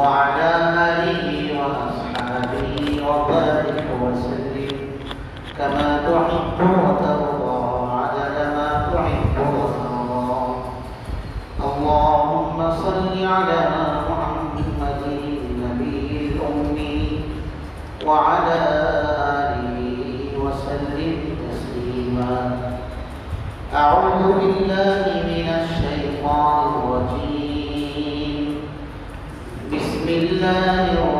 وعلى آله وأصحابه وبارك وسلم. كما تحب وترضى وعدد ما تحب وترضى. اللهم صل على محمد النبي الأمي وعلى آله وسلم تسليما. أعوذ بالله من الشيطان الله الرحمن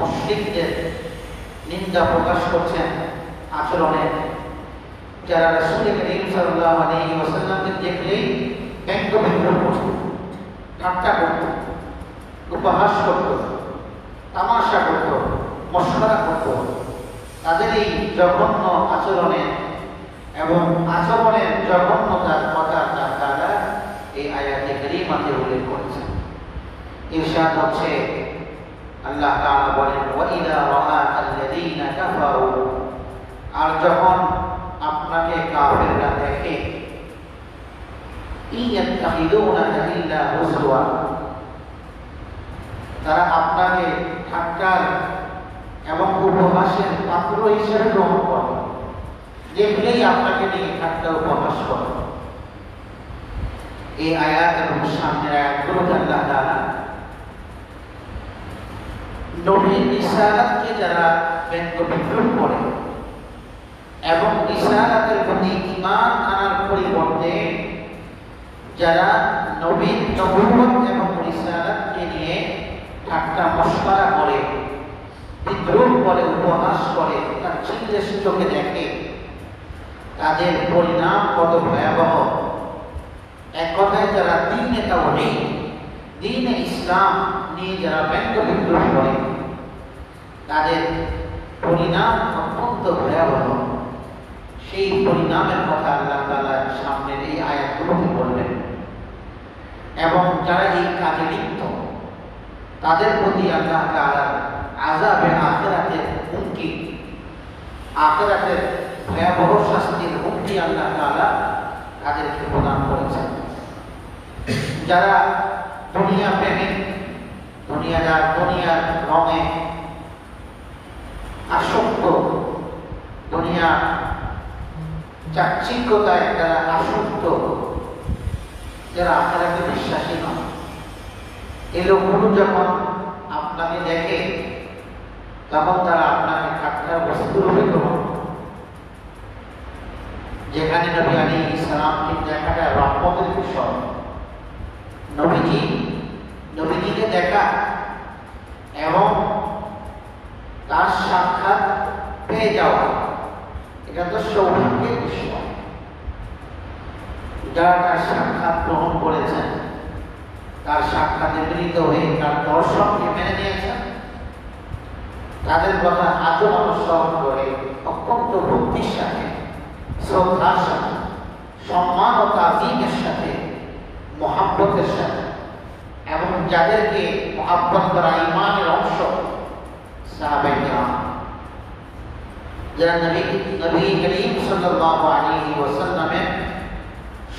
মুসলিমদের নিন্দা প্রকাশ করছেন আচরণের যারা রাসূল করিম আলাইহি ওয়াসাল্লামকে দেখলেই ব্যঙ্গ বিদ্রোহ করত, ঠাট্টা করত, উপহাস করত, তামাশা করত, মশলা করত। তাদের এই জঘন্য আচরণে এবং আচরণের জঘন্যতার কথা তারা এই আয়াতে করিমাতে উল্লেখ করেছেন। ইরশাদ হচ্ছে আল্লাহ তাআলা বলেন, ওয়াইদা রাআ আল্লাযীনা কাফারু। আর যখন আপনাকে কাফেররা দেখে ইয়াত্তাখিদুনাকা ইল্লা হুজওয়া তারা আপনাকে ঠাট্টার এবং উপহাসের পাত্র হিসেবে গ্রহণ করে দেখলেই আপনাকে নিয়ে ঠাট্টা উপহাস করে। এই আয়াত এবং সামনের আয়াতগুলোতে আল্লাহ তাআলা নবীর ইসারাতকে যারা ব্যঙ্গ বিদ্রুপ করে এবং ইসারাতের প্রতি ইমান আনার পরিবর্তে যারা নবীর নবুবত এবং রিসালাতকে নিয়ে ঠাট্টা মশকরা করে, বিদ্রোহ করে, উপহাস করে, তার চিন্তের চোখে দেখে, তাদের পরিণাম কত ভয়াবহ। এক কথায় যারা দিনে তাওহীদ দিনে ইসলাম নিয়ে যারা ব্যঙ্গ বিদ্রোহ করে তাদের পরিণাম অত্যন্ত ভয়াবহ। সেই পরিণামের কথা আল্লাহ তাআলা সামনের এই আয়াতগুলোতে বলবেন এবং যারা এই কাজে লিপ্ত, তাদের প্রতি আল্লাহ তাআলা আযাবে আখিরাতের হুমকি, আখিরাতের ভয়াবহ শাস্তির হুমকি আল্লাহ তাআলা তাদেরকে প্রদান করেছেন। যারা দুনিয়া প্রেমিক দুনিয়াদার দুনিয়ার রঙে আসক্ত। দুনিয়া চাকচিক্যতায় যারা আসক্ত, যারা আখেরাকে বিশ্বাসী নয় এই লোকগুলো যখন আপনাকে দেখে, তখন তারা আপনাকে ঠাট্টার বস্তু রূপে গ্রহণ যেখানে নবী আলী ইসলামকে দেখাটা রহমতের বিষয়। নবীজি নবীজিকে দেখা এবং তার সাক্ষাৎ পেয়ে যাওয়া। এটা তো সৌভাগ্যের বিষয়। যারা তার সাক্ষাৎ গ্রহণ করেছেন, তার সাক্ষাতে মিলিত হয়ে তার দর্শনকে মেনে নিয়েছেন। তাদের কথা আজও মানুষ স্মরণ করে, অত্যন্ত ভক্তির সাথে, শ্রদ্ধার সাথে, সম্মান ও তাজিমের সাথে, মহাব্বতের সাথে। যাদেরকে করা ইমানের অংশ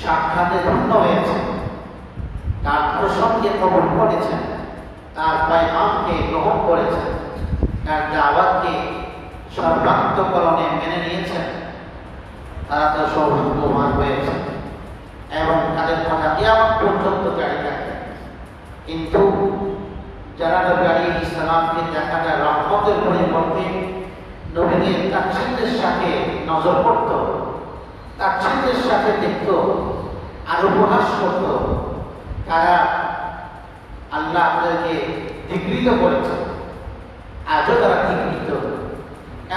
সাক্ষাতে ধন্য হয়েছে তার প্রসঙ্গে করেছেন, তার গ্রহণ করেছেন, তার সর্বান্তকরণে মেনে নিয়েছেন, তারা তো সৌভাগ্যবান হয়েছে এবং তাদের কথা কিয়ামত পর্যন্ত জারি কিন্তু যারা নবী আলী ইসলামকে দেখা যায় রহমতের পরিবর্তে নবীদের তাচ্ছিল্যের সাথে নজর পড়ত তাচ্ছিল্যের সাথে দেখত আর উপহাস করত। তারা আল্লাহ আপনাদেরকে বিকৃত করেছে আজও তারা বিকৃত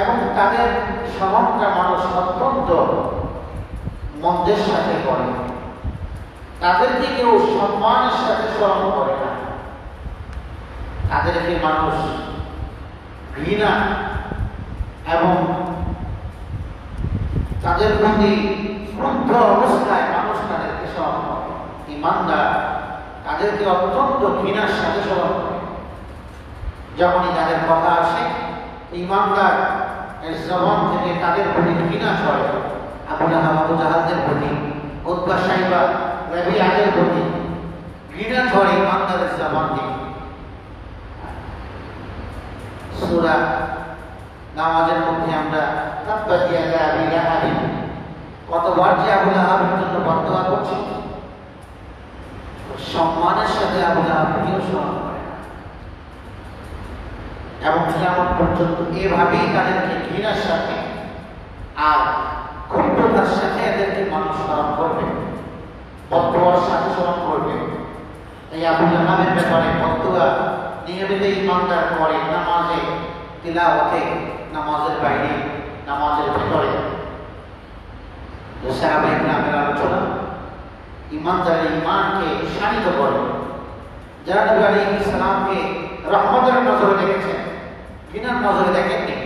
এবং তাদের স্মরণটা মানুষ অত্যন্ত মন্দের সাথে করে। তাদেরকে কেউ সম্মানের সাথে স্মরণ করে না। তাদেরকে মানুষ ঘৃণা এবং তাদের প্রতি ক্রুদ্ধ অবস্থায় মানুষ তাদেরকে স্মরণ করে। ইমানদার তাদেরকে অত্যন্ত ঘৃণার সাথে স্মরণ করে। যখনই তাদের কথা আসে, ইমানদার জবান থেকে তাদের প্রতি ঘৃণা ছড়ে আবুল আবু জাহাজের প্রতি উদ্বা আগের প্রতি ঘৃণা ছড়ে ইমানদারের জবান থেকে সুরা নামাজের মধ্যে আমরা কতবার যে আবুল আহাবের জন্য বদদোয়া করছি, সম্মানের সাথে আবুল আহাবকেও স্মরণ করে। এবং কিয়ামত পর্যন্ত এভাবেই তাদেরকে ঘৃণার সাথে আর ক্ষুদ্রতার সাথে এদেরকে মানুষ স্মরণ করবে। বদদোয়ার সাথে করবে। এই আবুল আহাবের ব্যাপারে বদদোয়া নিয়মিত ইমানদার করে নামাজে তিলাওয়াতে, নামাজের বাইরে, নামাজের ভেতরে। সাহাবাই গ্রামের আলোচনা ইমানকে শানিত করে। যারা নবী আলী ইসলামকে রহমতের নজরে দেখেছেন, ঘৃণার নজরে দেখেননি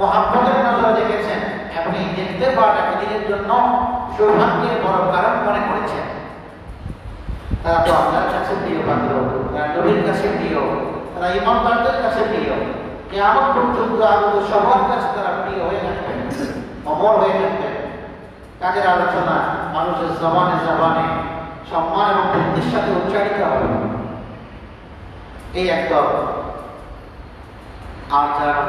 মহাব্বতের নজরে দেখেছেন। আপনি দেখতে পাওয়াটাকে দিনের জন্য সৌভাগ্যের বড় কারণ মনে করেছেন। তারা তো আপনার কাছে প্রিয় পাত্র, তারা নবীর কাছে প্রিয়, তারা ইমানদারদের কাছে প্রিয়। কে আমার পর্যন্ত আগত সবার কাছে তারা প্রিয় হয়ে থাকবেন, অমর হয়ে থাকবেন। কাজের আলোচনা মানুষের জবানে জবানে সম্মান এবং বুদ্ধির সাথে উচ্চারিত হবে। এই একদম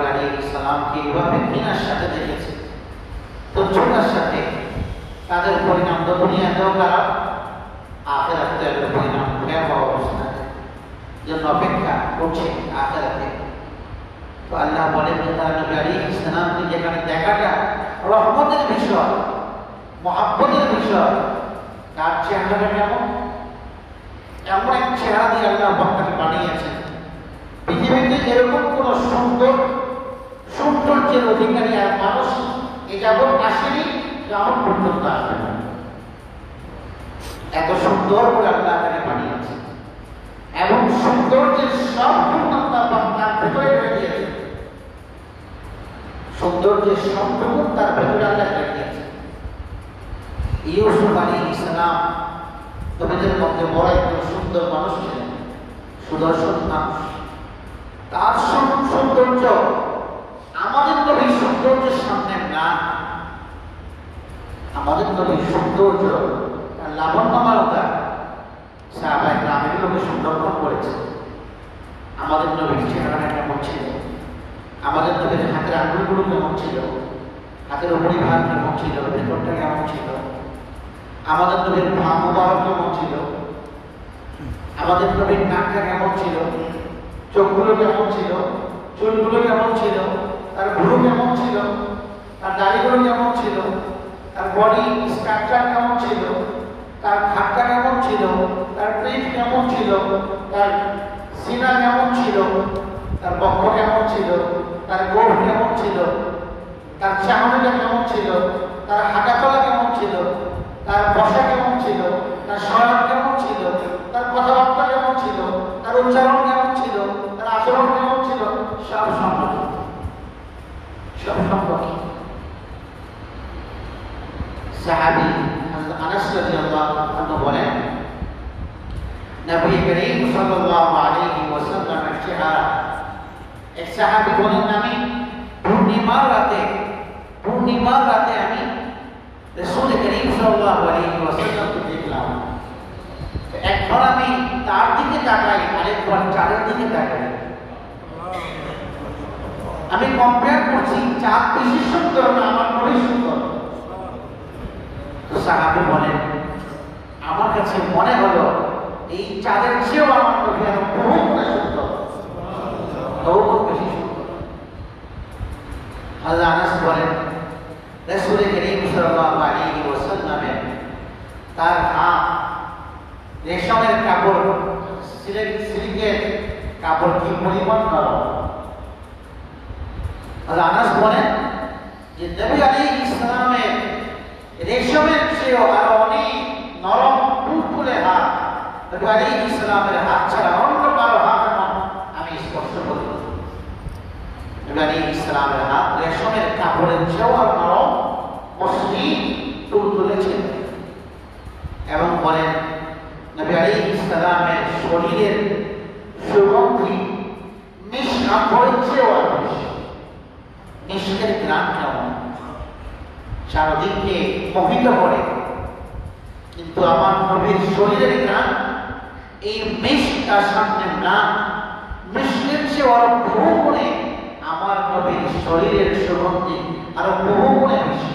আলী ইসলামকে এইভাবে ঘৃণার সাথে দেখেছে? তুচ্ছতার সাথে তাদের পরিণাম তো দুনিয়াতেও খারাপ আখেরাতে একটা পরিণাম জন্য অপেক্ষা করছে আখেরাতে। তো আল্লাহ বলেন যে তারা যেখানে দেখাটা রহমতের বিষয়, মহাব্বতের বিষয়, তার চেহারাটা এমন এক চেহারা দিয়ে আল্লাহ ভক্তকে বানিয়েছেন। পৃথিবীতে এরকম কোন সুন্দর সৌন্দর্যের অধিকারী আর মানুষ এ যাবৎ আসেনি যেমন পর্যন্ত আসবে এত সুন্দর করে আল্লাহ তাকে বানিয়েছে। এবং সৌন্দর্যের সব পূর্ণতা তার ভেতরে রেখেছে সৌন্দর্যের সবটুকু তার ভেতরে আল্লাহ রেখেছে ইউসুফ আলী ইসলাম তোমাদের মধ্যে বড় একজন সুন্দর মানুষ ছিলেন। সুদর্শন মানুষ। তার সৌন্দর্য, আমাদের নবীর সৌন্দর্যের সামনে না। আমাদের নবীর সৌন্দর্য, তার লাবণ্যময়তা সাহাবাই গ্রামের লোকে সংরক্ষণ করেছে। আমাদের নবীর চেহারাটা কেমন ছিল? আমাদের নবীর হাতের আঙুলগুলো কেমন ছিল? হাতের উপরিভাগ কেমন ছিল? ভেতরটা কেমন ছিল? আমাদের নবীর পা কেমন ছিল? আমাদের নবীর নাকটা কেমন ছিল? চোখগুলো কেমন ছিল চুলগুলো কেমন ছিল তার ভুরু কেমন ছিল তার দাড়িগুলো কেমন ছিল তার বডি স্ট্রাকচার কেমন ছিল তার খাটটা কেমন ছিল তার পেট কেমন ছিল তার সিনা কেমন ছিল তার বক্ষ কেমন ছিল তার গোফ কেমন ছিল তার চাহনিটা কেমন ছিল তার হাঁটা চলা কেমন ছিল তার বসা কেমন ছিল তার স্বয়ং কেমন ছিল তার কথাবার্তা কেমন ছিল তার উচ্চারণ কেমন ছিল আচরণ কেমন ছিল সব সম্পর্কে সব সম্পর্কে সাহাবি আনাস রাদিয়াল্লাহু আনহু বলেন নবী করিম সাল্লাল্লাহু আলাইহি ওয়াসাল্লামের চেহারা এক সাহাবি বলেন আমি পূর্ণিমার রাতে পূর্ণিমার রাতে আমি রসুল করিম সাল্লাল্লাহু আলাইহি ওয়াসাল্লামকে দেখলাম একবার আমি তার দিকে তাকাই, আরেকবার চাঁদের দিকে তাকাই। আমি কম্পেয়ার করছি চাঁদ বেশি সুন্দর না আমার মনে সুন্দর তো সাহাবি বলেন, আমার কাছে মনে হলো এই চাঁদের চেয়েও আমার নবী আরও বহু গুণে সুন্দর বহু বেশি আল্লাহ আনাস বলেন তার হাত রেশমের কাপড়, সিলেট, সিল্কের কাপড় কি পরিমাণ নরম? আনাস বলেন যে নবী আলাইহিস ইসলামের রেশমের চেয়েও আরও অনেক নরম তুলতুলে হাত। নবী আলাইহিস ইসলামের হাত ছাড়া অন্য কারও হাত আমি স্পর্শ করি নবী আলাইহিস ইসলামের হাত রেশমের কাপড়ের চেয়েও আর নরম মসৃণ তুলতুলে ছিল এবং বলেন নবী আলাইহিস ইসলামের শরীরের কাপড়ের চেয়েও আর বেশি। গ্রাম কেমন? চারদিকে মোহিত করে। কিন্তু আমার নবীর শরীরের গ্রাম, এই মিশ তার সামনে না মিষ্টের চেয়ে আরও বহু গুণে আমার নবীর শরীরের সুগন্ধি আরও বহু গুণে বেশি।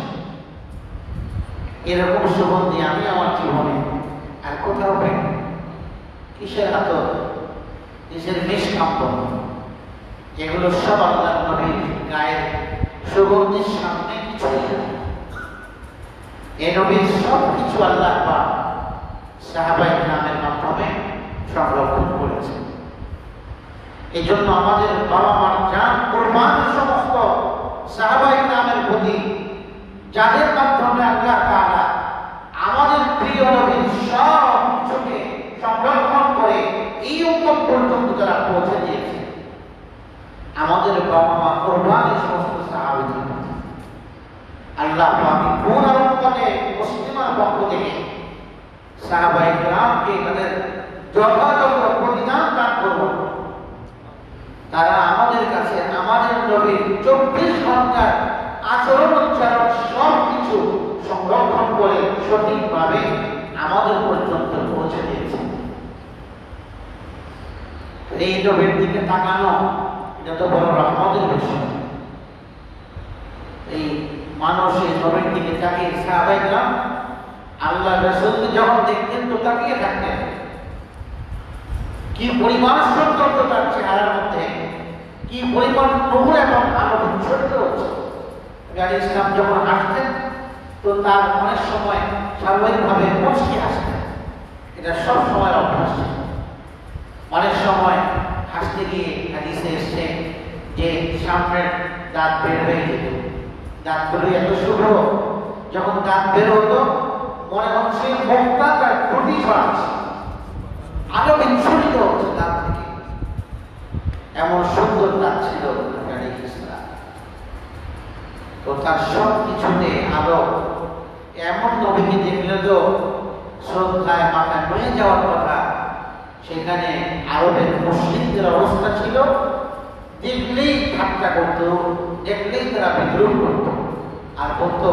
এরকম সুগন্ধি আমি আমার জীবনে আর কোথাও পাই কিসের হাত কিসের মিশ কাম্পন এগুলো সব আল্লাহ নবীর গায়ের সুগন্ধির সামনে কিছুই এ নবীর সব কিছু আল্লাহ বা সাহাবাই নামের মাধ্যমে সংরক্ষণ করেছে এই জন্য আমাদের বাবা মার যান কোরবান সমস্ত সাহাবাই নামের প্রতি যাদের মাধ্যমে আল্লাহ তাআলা আমাদের প্রিয় নবীর সব কিছুকে সংরক্ষণ করে এই উম্মত পর্যন্ত তারা পৌঁছে দিয়েছে। আমাদের বাবা মা কোরবানের সমস্ত সাহাবিদের আল্লাহ আমি কোন আরম্ভে মুসলিমার পক্ষ থেকে সাহাবাই গ্রামকে তাদের যথাযথ প্রতিদান দান করব তারা আমাদের কাছে, আমাদের চব্বিশ ঘণ্টার আচরণ উচ্চারণ সব কিছু সংরক্ষণ করে সঠিকভাবে আমাদের পর্যন্ত পৌঁছে দিয়েছে। এই নবীর দিকে তাকানো, এটা তো বড় রহমতের বিষয়। এই মানুষ এই নবীর দিকে তাকিয়ে সাহাবাইকরাম আল্লাহ রসুলকে যখন দেখতেন তো তাকিয়ে থাকতেন। কি পরিমাণ সৌন্দর্য তার চেহারার মধ্যে, কি পরিমাণ নূর এবং আলো বিচ্ছরিত হচ্ছে। গাড়ি ইসলাম যখন হাসতেন তো তার অনেক সময় স্বাভাবিকভাবে মুচকি হাসতেন এটা সব সময় অভ্যাস। ছিল। অনেক সময় হাসতে গিয়ে হাদিসে এসছে যে সামনের দাঁত বের হয়ে যেত। দাঁতগুলো এত শুভ্র, যখন দাঁত বের হতো, মনে হচ্ছে মুখটা তার খুঁটি ছড়াচ্ছে। আলো বিচ্ছুরিত হচ্ছে দাঁত থেকে। এমন সুন্দর দাঁত ছিল তো তার সব কিছুতে আলো। এমন নবীকে দেখলে তো শ্রদ্ধায় মাথায় নুয়ে যাওয়ার কথা সেখানে আরবের মুসলিমদের অবস্থা ছিল। দেখলেই ঠাট্টা করতো দেখলেই তারা বিদ্রোহ করত। আর বলতো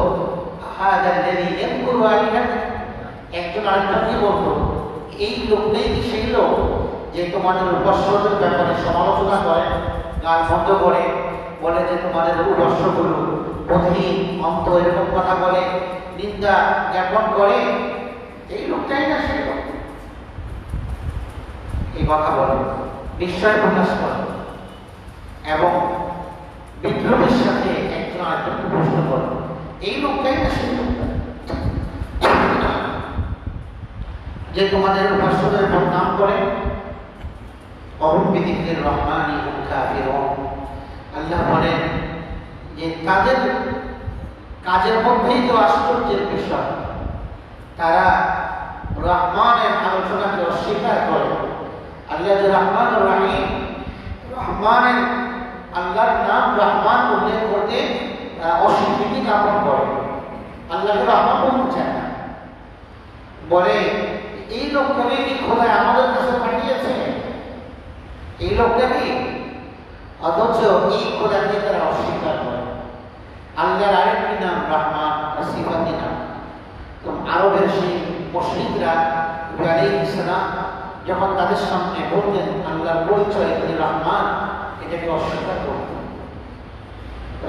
একজন আরেকজনকে বলতো, এই লোকটাই কি সেই লোক যে তোমাদের উপস্বরের ব্যাপারে সমালোচনা করে গান বন্ধ করে, বলে যে তোমাদের উপস্বগুলো অধীন অন্ত এরকম কথা বলে, নিন্দা জ্ঞাপন করে? এই লোকটাই না সেই লোক। এই কথা বলে। বিস্ময় প্রকাশ করে এবং বিদ্রোহের সাথে একজন আরেকজনকে প্রশ্ন করে। এই লোকটাই না সেই যে তোমাদের উপাস্যদের বদনাম করে অরুণবিদিকের রহমানি কাফির আল্লাহ বলেন যে তাদের কাজের মধ্যেই তো আশ্চর্যের বিষয়, তারা রহমানের আলোচনাকে অস্বীকার করে। আল্লাহ রহমান ও রাহিম। রহমানের, আল্লাহর নাম রহমান উল্লেখ করতে অস্বীকৃতি জ্ঞাপন করে। আল্লাহকে রহমান বলতে না। বলে, এই লোকটাকে কি খোদায় আমাদের কাছে পাঠিয়েছে? এই লোকটাকে অথচ এই খোদাকে তারা অস্বীকার করে। আল্লাহর আরেকটি নাম রহমান সিফাতি নাম। তো আরবের সেই মুসলিমরা আলী ইসলাম যখন তাদের সামনে বলতেন আল্লাহর পরিচয় তিনি রহমান, এটাকে অস্বীকার করতেন।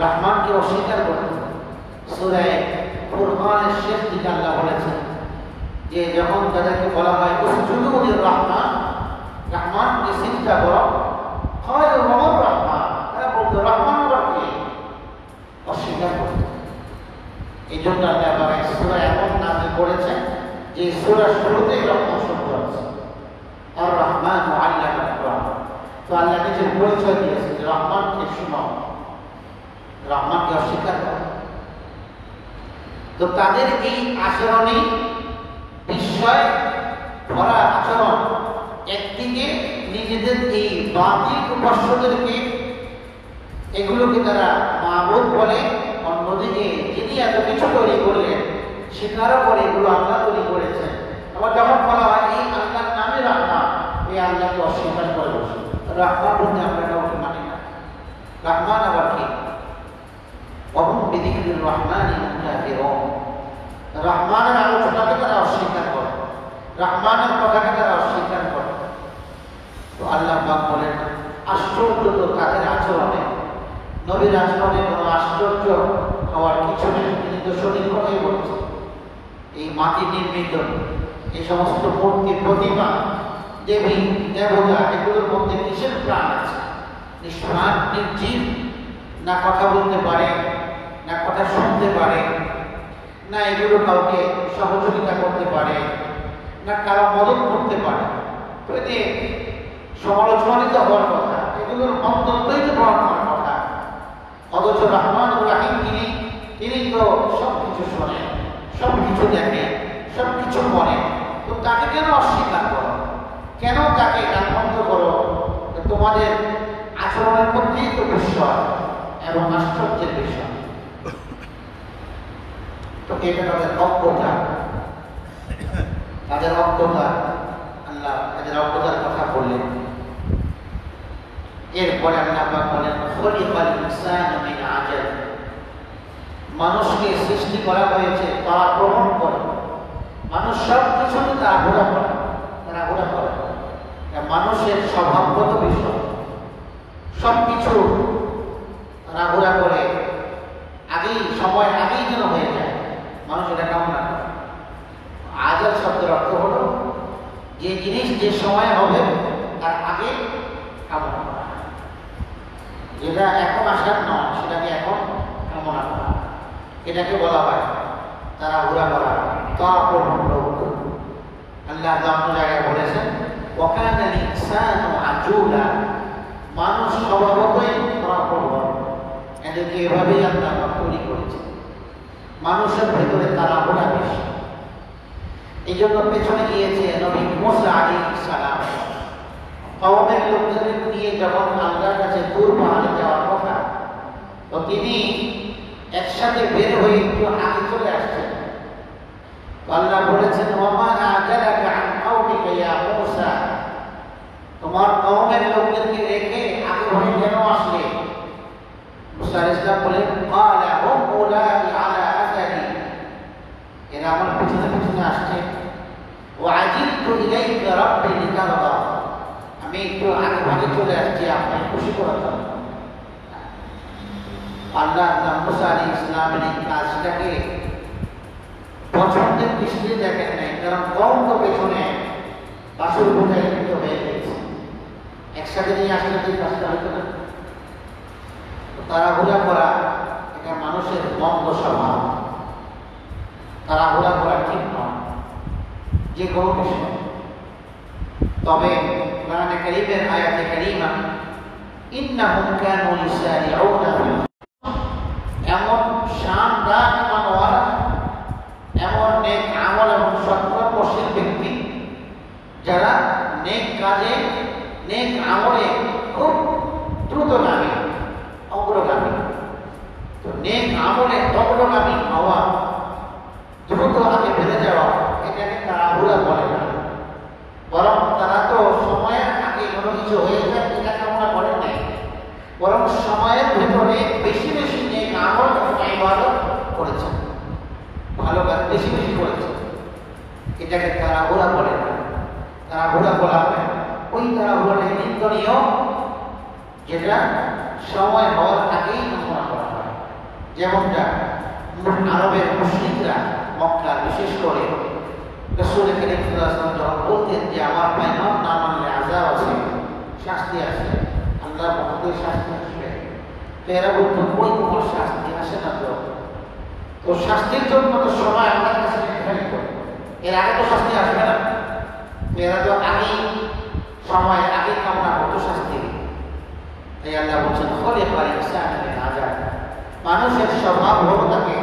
রহমানকে অস্বীকার করতেন। সুরায় ফুরহানের শেষ দিকে আল্লাহ বলেছেন যে, যখন তাদেরকে বলা হয়, উসজুদু রহমান রহমানকে চিন্তা করো, হয় রহমান রহমান তারা বলতো, রহমান অস্বীকার করত এই জন্য আল্লাহ সুরা এমন নামে করেছে যে সুরা শুরুতেই রহমান শব্দ আছে আর ও আল্লাহ রহমান তো আল্লাহ নিজের পরিচয় যে রহমানকে রহমানকে অস্বীকার করো। তো তাদের এই আচরণে বিস্ময় ভরা আচরণ একদিকে নিজেদের এই বাতিল উপাস্যদেরকে এগুলোকে তারা মাহবুদ বলে, অন্যদিকে যিনি এত কিছু তৈরি করলেন সেটারও পরে এগুলো আল্লাহ তৈরি করেছেন। আবার যখন বলা হয়, এই আল্লাহর নামে রাহমান এই আল্লাহকে অস্বীকার করে বসে রাহমান বলতে আমরা কাউকে মানি না। রহমান আবার কি? অহম বিদিকুর রহমান রহমানের আলোচনাকে তারা অস্বীকার করে। রহমানের কথাকে তারা অস্বীকার করে। তো আল্লাহ পাক বলেন, আশ্চর্য তো তাদের আচরণে। নবীর আচরণে কোনো আশ্চর্য হওয়ার কিছু নেই, তিনি তো সঠিক কথাই বলছেন। এই মাটি নির্মিত, এই সমস্ত মূর্তি প্রতিমা দেবী, দেবতা, এগুলোর মধ্যে কিসের প্রাণ আছে? নিষ্প্রাণ, নির্জীব? না কথা বলতে পারে, না কথা শুনতে পারে, না এগুলো কাউকে সহযোগিতা করতে পারে, না কারও মদত করতে পারে। তো এতে সমালোচনানিত হওয়ার কথা, এগুলোর মন্তব্যই তো গ্রহণ করার কথা। অথচ রহমান রাহিম তিনি তিনি তো সব কিছু শোনেন সব কিছু দেখেন সব কিছু করেন, তো তাকে কেন অস্বীকার করো কেন তাকে গানবন্ধ করো? তোমাদের আচরণের মধ্যেই তো বিস্ময় এবং আশ্চর্যের বিষয় তো এটা তাদের অজ্ঞতা। তাদের অজ্ঞতা, আল্লাহ তাদের অজ্ঞতার কথা বললেন। এরপরে আল্লাহ বলেন, খলিকাল ইনসান মিন আজাল। মানুষকে সৃষ্টি করা হয়েছে তা গ্রহণ করে। মানুষ সব কিছুতে তাড়াহুড়া করে। তাড়াহুড়া করে। মানুষের স্বভাবগত বিষয়। সব কিছু তাড়াহুড়া করে আগেই, সময় আগেই যেন হয়ে যায়, মানুষ এটা কামনা করে। আজাল শব্দের অর্থ হলো, যে জিনিস যে সময় হবে, তার আগে কামনা করা। যেটা এখন আসার নয়, সেটাকে এখন কামনা করা। এটাকে বলা হয় তারা হুড়া করা। তা আল্লাহ জায়গায় বলেছেন মানুষ স্বভাবতই পরাপর এদেরকে এভাবেই আল্লাহ তৈরি মানুষের ভেতরে তারা হুড়া বেশি। এই জন্য পেছনে গিয়েছে নবী মোসা আলী সালাম। কওমের লোকদের নিয়ে যখন আল্লাহর কাছে দূর পাহাড়ে যাওয়ার কথা, তো তিনি একসাথে বের হয়ে একটু আগে চলে আসছেন। আল্লাহ বলেছেন, ওমা আজালাকা আন কওমিকা ইয়া মূসা? তোমার কওমের লোকদেরকে রেখে আগে হয়ে কেন আসলে? মুসা ইসলাম বলেন ক্বালা হুম উলাই আলা আসারি এরা আমার পিছনে পিছনে আসছে। ওয়াজিবতু ইলাইকা রাব্বি লিতারদা। আমি একটু আগে ভাগে চলে আসছি আপনাকে খুশি করার জন্য। আল্লাহ মুসা আলী ইসলামের এই কাজটাকে পছন্দের দৃষ্টিতে দেখেন নাই, কারণ কম তো পেছনে বাসুর বোঝায় কিন্তু হয়ে গেছে একসাথে নিয়ে আসলে যে কাজটা হইতো না? তাড়াহুড়া করা এটা মানুষের মন্দ স্বভাব। তাড়াহুড়া করা ঠিক নয়, যে কোনো বিষয়। তবে কোরআনে কারীমের আয়াতে কারীমা এমন শানদার ইমানওয়ালা এমন নেক আমল এবং সৎকর্মশীল ব্যক্তি যারা নেক কাজে, নেক আমলে খুব দ্রুতগামী, অগ্রগামী। তো নেক আমলে অগ্রগামী হওয়া, দ্রুত আগে বেড়ে যাওয়া, এটাকে তাড়াহুড়া বলে না। বরং তারা তো সময়ের আগে কোনো কিছু হয়ে যায়, এটা কামনা করেন নাই। বরং সময়ের ভেতরে বেশি বেশি নেক আমল ইবাদত করেছেন। ভালো কাজ বেশি বেশি করেছেন। এটাকে তাড়াহুড়া বলে না। তাড়াহুড়া বলা হয় ওই তারা তাড়াহুড়াটাই নিন্দনীয় যেটা সময় হওয়ার আগেই কামনা করা হয়। যেমনটা আরবের মুসলিমরা মক্কা বিশেষ করে রসুল করিম যখন বলতেন যে, আমার না মানলে আজাব আছে, শাস্তি আছে আল্লাহ মহতের শাস্তি আসবে। তো এরা বলতো শাস্তি আসে না তো? তো শাস্তির জন্য তো সময় আমার কাছে নির্ধারিত। এর আগে তো শাস্তি আসবে না। এরা তো আগেই সময় আগে কামনা করতো শাস্তি। তাই আল্লাহ বলছেন ফলে পারে আজাদ মানুষের স্বভাব হলো তাকে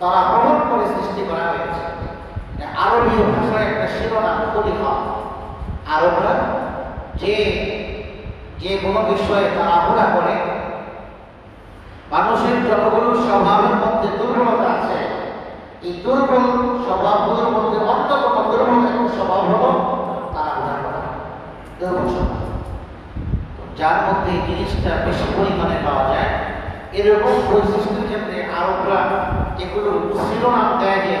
তারা গ্রহণ করে সৃষ্টি করা হয়েছে। আরবীয় ভাষার একটা শিরোনাম, খলিফা। আরবরা যে যে কোনো বিষয়ে তাড়াহুড়া করে, মানুষের যতগুলো স্বভাবের মধ্যে দুর্বলতা আছে, এই দুর্বল স্বভাবগুলোর মধ্যে অন্যতম স্বভাব হল তাড়াহুড়া করা দুর্বল স্বভাব যার মধ্যে জিনিসটা বেশি পরিমাণে এরকম বৈশিষ্ট্যের ক্ষেত্রে আরবরা এগুলো শিরোনাম দেয় যে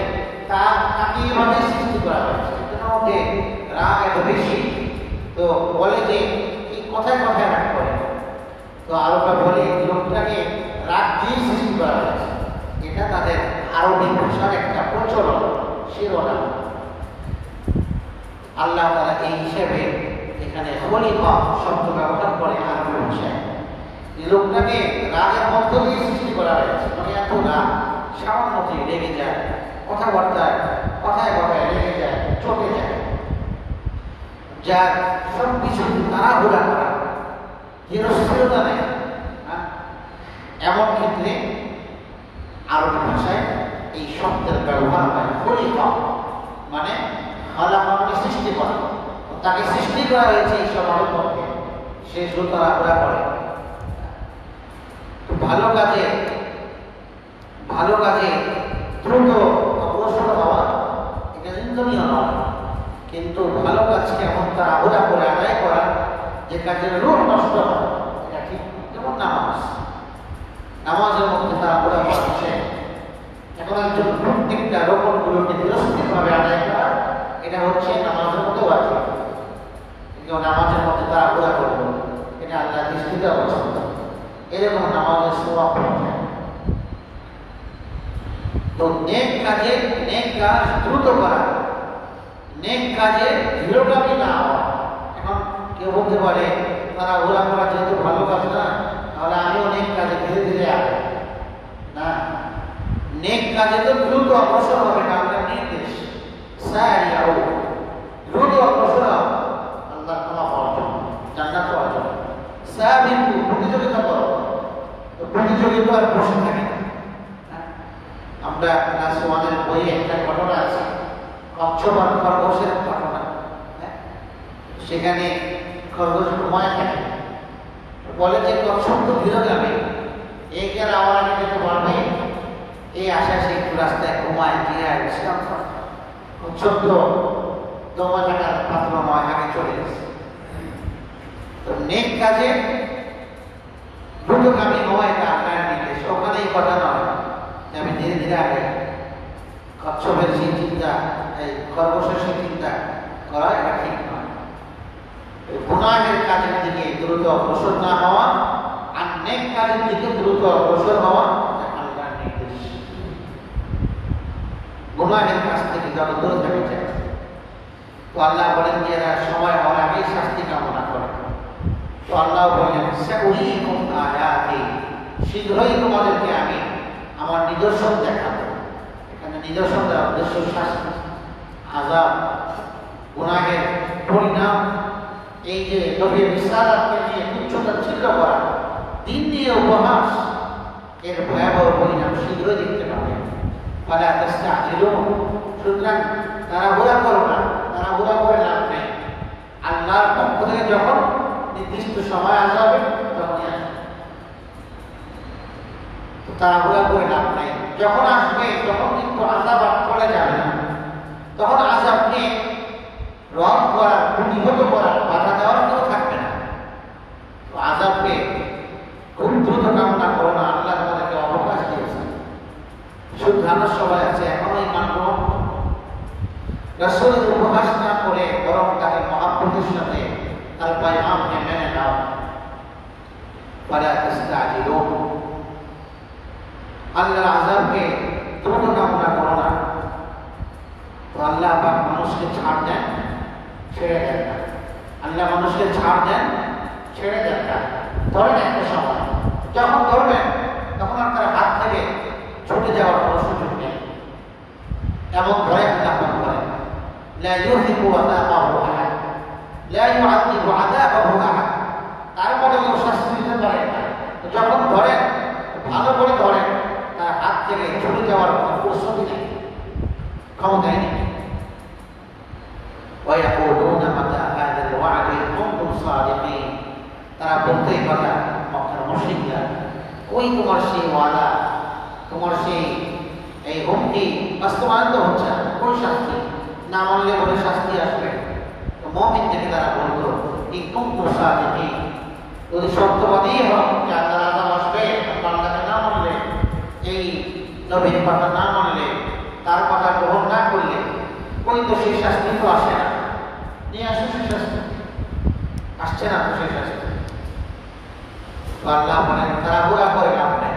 তা তাকে এভাবে সৃষ্টি করা হয়েছে ওকে রাগ এত বেশি তো বলে যে এই কথায় কথায় রাগ করে তো আরবরা বলে লোকটাকে রাগ দিয়ে সৃষ্টি করা হয়েছে এটা তাদের আরবি ভাষার একটা প্রচলন, শিরোনাম। আল্লাহ তারা এই হিসেবে এখানে খলিফা শব্দ ব্যবহার করে আরবি ভাষায় লোকটাকে রাগের মধ্য দিয়ে সৃষ্টি করা হয়েছে। মানে এত রাগ সামান্যতে রেগে যায়, কথাবার্তায়, কথায় কথায় রেগে যায়, চটে যায়। যার সব কিছু তাড়াহুড়া করা ধীরস্থিরতা নেই? এমন ক্ষেত্রে আরবি ভাষায় এই শব্দের ব্যবহার হয় খলিফা। মানে খালাফা মানে সৃষ্টি করা। তাকে সৃষ্টি করা হয়েছে এই স্বভাবের পক্ষে সে সুতরাং করে। ভালো কাজে ভালো কাজে দ্রুত অগ্রসর হওয়া, এটা নিন্দনীয় নয়। কিন্তু ভালো কাজকে এমন তার আহুরা করে, আদায় করা, যে কাজের রূপ নষ্ট হয়, এটা ঠিক যেমন নামাজ। নামাজের মধ্যে তার আহুরা করা বিষয় এখন একজন প্রত্যেকটা রোপণগুলোকে নিরস্তিকভাবে আদায় করা এটা হচ্ছে নামাজের মধ্যে ওয়াজিব কেউ নামাজের মধ্যে তারা আহুরা করবে এটা আল্লাহ দৃষ্টিতে অবস্থিত। এরকম নামাজের সোয়া তো নেক কাজে নেক কাজ দ্রুত করা। নেক কাজে ধীরগামী না হওয়া। এখন কেউ বলতে পারে তারা ওরা করা যেহেতু ভালো কাজ না, তাহলে আমিও নেক কাজে ধীরে ধীরে আসব না। নেক কাজে তো দ্রুত অগ্রসর হবে না। আমাদের নির্দেশ সারিয়াও দ্রুত অগ্রসর আল্লাহ ক্ষমা পাওয়ার জান্নাত জন্য সাবিকু প্রতিযোগিতা করো তো প্রতিযোগিতা আর বসে থাকে? আমরা ক্লাস ওয়ানের বইয়ে একটা ঘটনা আছে কচ্ছপ আর খরগোশের ঘটনা? সেখানে খরগোশ ঘুমায় থাকে বলে যে কচ্ছপ তো বিরোগামী এই কে আমার আগে যেতে এই আশা সে একটু রাস্তায় ঘুমায় জিরায় বিশ্রাম তো দমা থাকার পাত্র নয় আগে চলে গেছে। তো নেক কাজে দ্রুতগামী এটা আল্লাহর নির্দেশ। ওখানে এই কথা নয় আমি ধীরে ধীরে আগে কচ্ছপের সেই চিন্তা, এই খরগোশের সেই চিন্তা করা এটা ঠিক নয়। এই গুনাহের কাজের দিকে দ্রুত অগ্রসর না হওয়া আর নেক কাজের দিকে দ্রুত অগ্রসর হওয়া এটা আল্লাহর নির্দেশ গুনাহের কাছ থেকে যত দূরে থাকে যায়। তো আল্লাহ বলেন যে এরা সময় হওয়ার আগেই শাস্তি কামনা করে। তো আল্লাহ বলেন সাউরিকুম আয়াতি, শীঘ্রই তোমাদেরকে আমি আমার নিদর্শন দেখাবো। এখানে নিদর্শন দেওয়ার উদ্দেশ্য শাস্তি আজাব গুনাহের পরিণাম, এই যে নবী বিশালাতকে নিয়ে তুচ্ছতা ছিল করা, দিন দিয়ে উপহাস, এর ভয়াবহ পরিণাম শীঘ্রই দেখতে পাবে। ফলে সুতরাং তারা ঘোরা করো না, তারা ঘোরা করে লাভ নেই। আল্লাহর পক্ষ থেকে যখন নির্দিষ্ট সময় আসবে, তখনই আসবে। তারা ঘোরা করে লাভ নেই। যখন আসবে, তখন কিন্তু আজাব আর চলে যাবে না। তখন আজাবকে রদ করার প্রতিহত করার বাধা দেওয়ার কেউ থাকবে না। তো আজাবকে হুমকি বাস্তবায়ন তো হচ্ছে। না কোন শাস্তি? না মানলে বলে শাস্তি আসবে। তো থেকে তারা বলতো এই কোন প্রসাদ যদি সত্যবাদী হোক যে আল্লাহর আজাব আসবে বান্দাকে না মানলে, এই নবীর কথা না মানলে, তার কথা গ্রহণ না করলে, ওই তো সেই শাস্তি তো আসে না। নিয়ে আসে সেই শাস্তি। আসছে না তো সেই শাস্তি। আল্লাহ বলেন তাড়াহুড়া করে লাভ নেই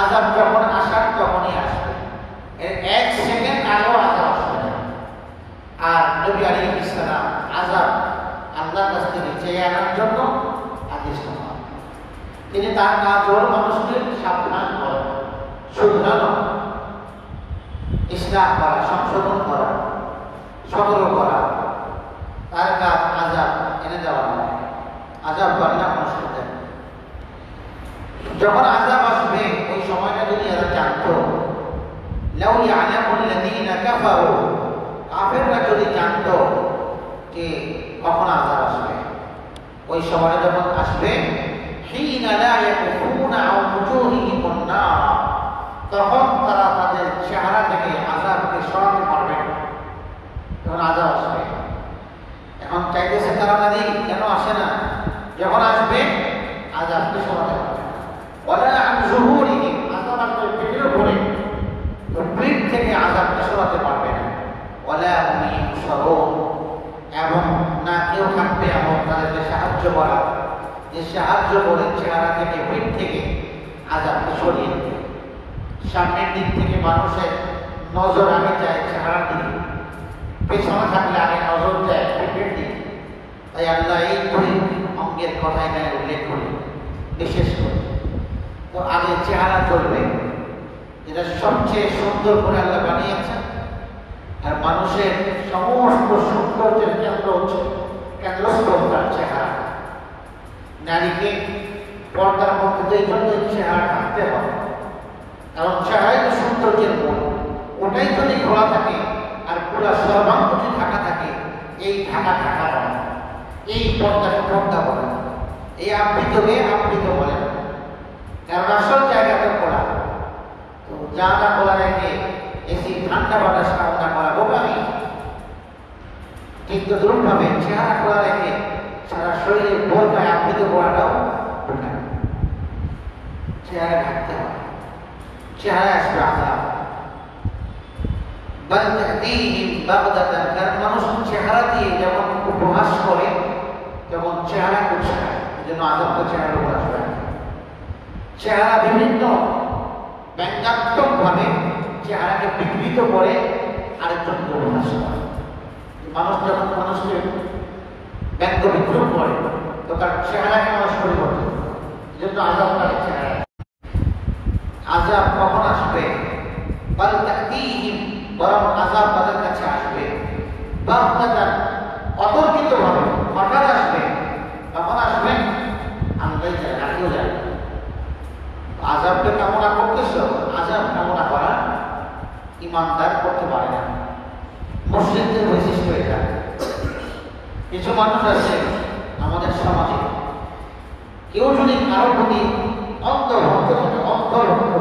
আজাব যখন আসার তখনই আসবে এর এক সেকেন্ড আগেও আজাব আসবে না আর নবী আলী ইসলাম আজাব আল্লাহর কাছ থেকে চেয়ে আনার জন্য আদেশ করা তিনি তার কাজ হল মানুষকে সাবধান করা শুধরানো ইসলাম করা, সংশোধন করা, সতর্ক করা, তার কাজ আজাব এনে দেওয়া নয় আজাব আল্লাহ মানুষকে। দেন যখন আজাব আসবে, ওই সময়টা যদি এরা জানতো, লাউ ইয়ালামুল্লাযীনা কাফারু কাফেররা যদি জানতো যে কখন আজাব আসবে, ওই সময় যখন আসবে হিনা লা ইয়াকুফুনা আও wujuhihim an-nar তখন তারা তাদের চেহারা থেকে আজাবকে সরাতে পারবে তখন আজাব আসবে। এখন চাইতেছে তারা নেই, কেন আসে না? যখন আসবে আজাবকে সরাতে ওলা আন যুহুরিহিম আজাব আসবে পেটের উপরে তো পিঠ থেকে আজাবকে সরাতে পারবে না। হুম ইউনসারুন এবং না কেউ থাকবে এমন তাদেরকে সাহায্য করা। যে সাহায্য করে চেহারা থেকে পিঠ থেকে আজাবকে সরিয়ে সামনের দিক থেকে মানুষের নজর আগে যায় চেহারার দিকে। পেছনে থাকলে আগে নজর যায় পিঠের দিকে। তাই আল্লাহ এই দুই অঙ্গের কথা এখানে উল্লেখ করি, বিশেষ করে। তো আগে চেহারা চলবে, যেটা সবচেয়ে সুন্দর করে আল্লাহ বানিয়েছেন। আর মানুষের সমস্ত সৌন্দর্যের কেন্দ্র হচ্ছে কেন্দ্রস্থল তার চেহারা। নারীকে পর্দার মধ্যে এই জন্য চেহারা থাকতে হবে। কারণ চেহারাই তো সৌন্দর্যের মূল ওটাই যদি খোলা থাকে আর পুরো সর্বাঙ্গ যদি ঢাকা থাকে, এই ঢাকা ঢাকা বলে। এই পর্দাকে পর্দা বলে। না। এই আবৃতকে আবৃত বলে। না। কারণ আসল জায়গাটা খোলা। তো জায়গা খোলা রেখে এসি ঠান্ডা বাতাস কামনা করা বোকামি। কিন্তু তো ভাবে চেহারা খোলা রেখে সারা শরীরে বোরকায় আবৃত করাটাও বোকামি চেহারা ঢাকতে হবে। চেহারা আসবে কারণ মানুষ চেহারা দিয়ে যেমন উপহাস করে, তেমন চেহারা কুচকায় এই জন্য আজাব তো চেহারার চেহারা বিভিন্ন ব্যঙ্গাত্মক ভাবে চেহারাকে বিকৃত করে আরেকজনকে উপহাস করে। মানুষ যখন মানুষকে ব্যঙ্গ বিদ্রুপ করে তো তার চেহারাকে মানুষ পরিবর্তন। জন্য আজাব তার চেহারা আজাব কখন আসবে? বল তাতিহিম বরং আজাব তাদের কাছে আসবে। বাগদাতান অতর্কিত ভাবে হঠাৎ আসবে? কখন আসবে? কেউ জানি। না। আজাবটা কামনা করতেছ আজাব কামনা করা ইমানদার করতে পারে না। মুসলিমদের বৈশিষ্ট্য এটা। কিছু মানুষ আছে আমাদের সমাজে। কেউ যদি কারও প্রতি অন্তর্ভুক্ত থাকে, অন্তর্ভুক্ত,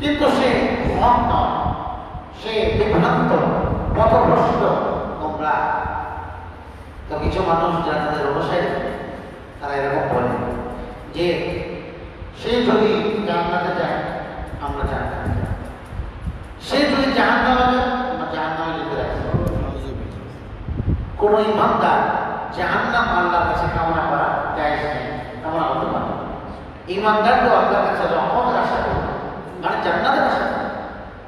কিন্তু সে নয়, সে বিভ্রান্ত, পথভ্রষ্ট, তোমরা। তো কিছু মানুষ যারা তাদের অনুসারী তারা এরকম বলে যে, সে যদি জান্নাতে যায়, আমরা জান্নাতে সে যদি জাহান্নামে যায় আমরা জাহান্নামে যেতে রাখি কোন ইমানদার জাহান্নাম আল্লাহর কাছে কামনা করা যায় নেই। কামনা হতে পারে তো আল্লাহর কাছে রহমতের আশা করে। মানে জান্নাতের আশা করে।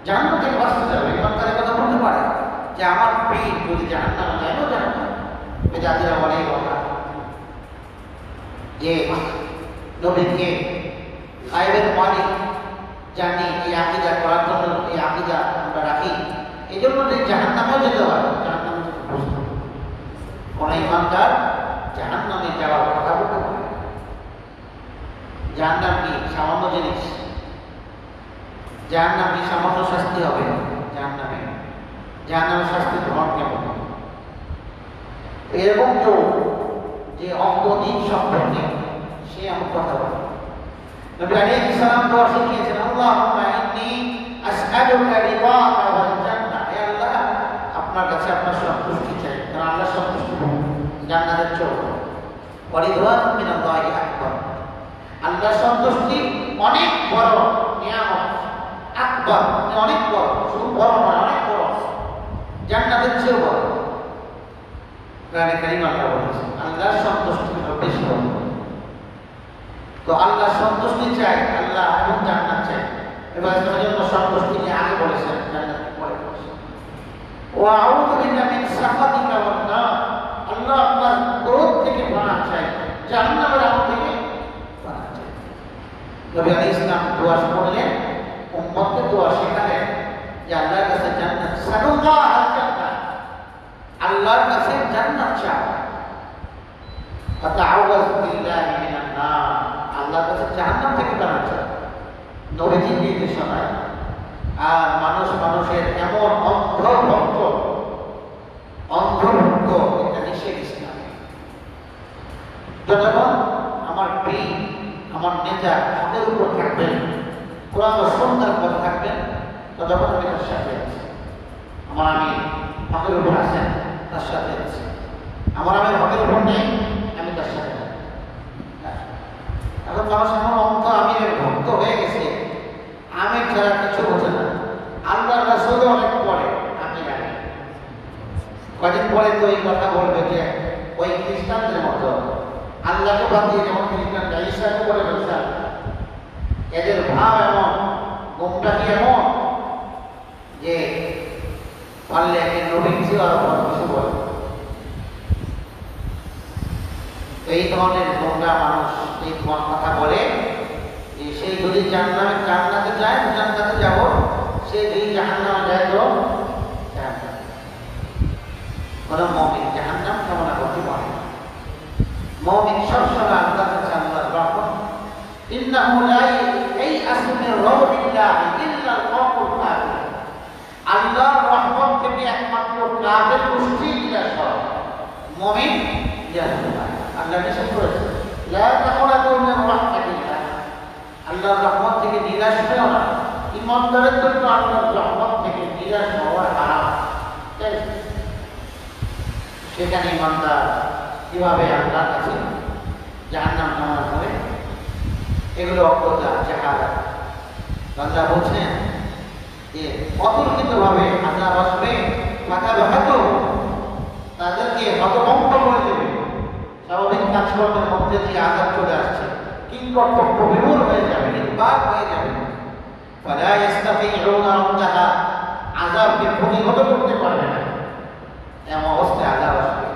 জাহান্ন থেকে বাঁচতে যাবে ইমানদারের কথা বলতে পারে যে, আমার পীর যদি জাহান্নামে যায়, ও জাহান্নাম জাতিরা বলে কথা। যে, নবীকে গায়েবের মানে জানি এই আকিদা করার জন্য, এই আকিদা আমরা রাখি। এই জন্য যে জাহান যেতে পারে জাহান নামে যেতে বুঝতে হবে। কোন ইমানদার জাহান নামে যাওয়ার কথা বলতে পারে জাহান নাম কি? সামান্য জিনিস। নাম কি সামান্য শাস্তি হবে? জাহান নামে জাহান নামের শাস্তি গ্রহণ কেমন? এরকম কেউ যে অঙ্গ দিন সম্পর্কে সে এমন কথা বলে। নবী আলাইহিস সালাম দোয়া শিখিয়েছেন, আল্লাহুম্মা ইন্নী আসআলুকা রিদাকা ওয়াল জান্নাহ। হে আল্লাহ, আপনার কাছে আপনার সন্তুষ্টি চাই। আল্লাহ সন্তুষ্টি জান্নাতের চোখ। মিনাল্লাহি আকবার। আল্লাহ সন্তুষ্টি অনেক বড় নিয়ামত। আকবর মানে অনেক বড়, শুধু বড় নয়, অনেক বড়। জান্নাতের চেয়েও বড়। প্রাণে কারিম আল্লাহ সন্তুষ্টি বেশি বড়। তো আল্লাহ সন্তুষ্টি চাই, আল্লাহ এবং জান্নাত চাই। এবার জন্য সন্তুষ্টি নিয়ে আগে বলেছেন জান্নাত। ও আউযু বিল্লাহি মিন সাখাতিকা ওয়ান নার আল্লাহ আপনার ক্রোধ থেকে পানা চাই জাহান্নামের আগুন থেকে পানা চাই নবী আলাইহিস সালাম দোয়া করলেন উম্মতকে দোয়া শেখালেন যে আল্লাহর কাছে জান্নাত সাদুল্লাহ আল জান্নাত আল্লাহর কাছে জান্নাত চাও ফাতাআওয়াজ বিল্লাহি মিনান নার আল্লাহর কাছে জাহান্নাম থেকে পানা চাও নবীজি নির্দেশনায় আর মানুষ মানুষের এমন অন্ধভক্ত অন্ধভক্ত, এটা নিষেধ ইসলামে। যতক্ষণ আমার পীর আমার নেতা হাতের উপর থাকবেন, কোরআন সন্ধ্যার পর থাকবেন, ততক্ষণ আমি তার সাথে আছি। আমার আমি হকের উপর আছেন, তার সাথে আছি। আমার আমি হকের উপর নেই, আমি তার সাথে এখন মানুষ এমন অন্ত আমিরের ভক্ত হয়ে গেছে আমির ছাড়া কিছু বোঝে না। আল্লাহ রাসূল অনেক পরে আমি আগে কদিন পরে তো এই কথা বলবে যে, ওই খ্রিস্টানদের মতো। আল্লাহকে বাদ দিয়ে যেমন খ্রিস্টানরা ঈশাকে বলে ফেলছে এদের ভাব এমন গুমটাকি এমন? যে, পারলে একে নবীন ছিল আর বড় কিছু বলে। এই ধরনের নোংরা মানুষ, এই কথা বলে সেই যদি জান্নাতে জান্নাতে যায় জান্নাতে যাব, সে যদি জাহান্নামে যায় তো। কোনো মমিন জাহান্নাম কামনা করতে পারে। মমিন সবসময় আল্লাহর কাছে আল্লাহর রহমত ইন্নাহু লা ইয়াইআসু মিন রাউহিল্লাহি ইল্লা আল-কওমুল কাফিরুন আল্লাহর রহমত থেকে একমাত্র কাফের গোষ্ঠী নিরাশ হয় মমিন জাহান্নামে। আল্লাহ নিষেধ করেছে তাকুনাতু মিন রাহমাতিল্লাহ আল্লাহর রহমত থেকে নিরাশ হয়েও না। ইমানদারের জন্য আল্লাহর রহমত থেকে নিরাশ হওয়া হারাম। সেখানে ইমানদার কীভাবে আল্লাহর কাছে জাহান্নাম কামনা করে এগুলো অজ্ঞতা আল্লাহ বলছেন যে, অতর্কিতভাবে আল্লাহ আসবে মাথা ভাত তাদেরকে হতভম্ব করে দেবে। স্বাভাবিক কাজকর্মের মধ্যে দিয়ে আজাদ চলে আসছে। কিংকর্তব্য বিমূল হয়ে যাবে নির্বাক হয়ে যাবে فلا يستطيعون ردها আযাবকে প্রতিহত করতে পারবে না এমন অবস্থায় আযাব আসবে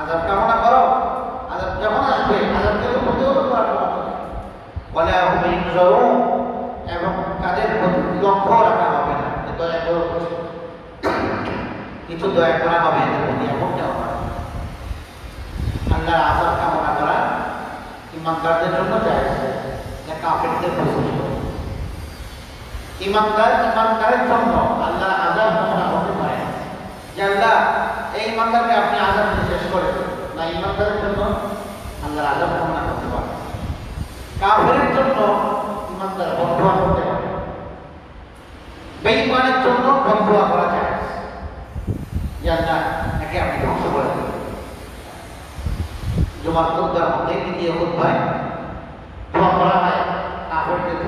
আযাব কামনা করো আযাব যখন আসবে আযাবকে তো প্রতিহত করার ক্ষমতা নেই বলে হুম ইনজারুন এবং তাদের প্রতি লক্ষ্য রাখা হবে না যে দয়া করো কিছু দয়া করা হবে এদের প্রতি এমনটা হবে না। আল্লাহর আযাব কামনা করা ইমানদারদের জন্য জায়েজ যা কাফেরদের পছন্দ ইমানদার ইমানদারের জন্য আল্লাহ আজাব কামনা করতে পারে না। যে আল্লাহ এই ইমানদারকে আপনি আজাব দিয়ে শেষ করে দিন। না ইমানদারের জন্য আল্লাহ আজাব কামনা করতে পারে কাফেরের জন্য ইমানদার বন্ধুয়া করতে পারে বেঈমানের জন্য বন্ধুয়া করা যায় যে আল্লাহ একে আপনি ধ্বংস করে দিন জমার খুদ্ার মধ্যে দ্বিতীয় খুদ্ায় দোয়া করা হয় জন্য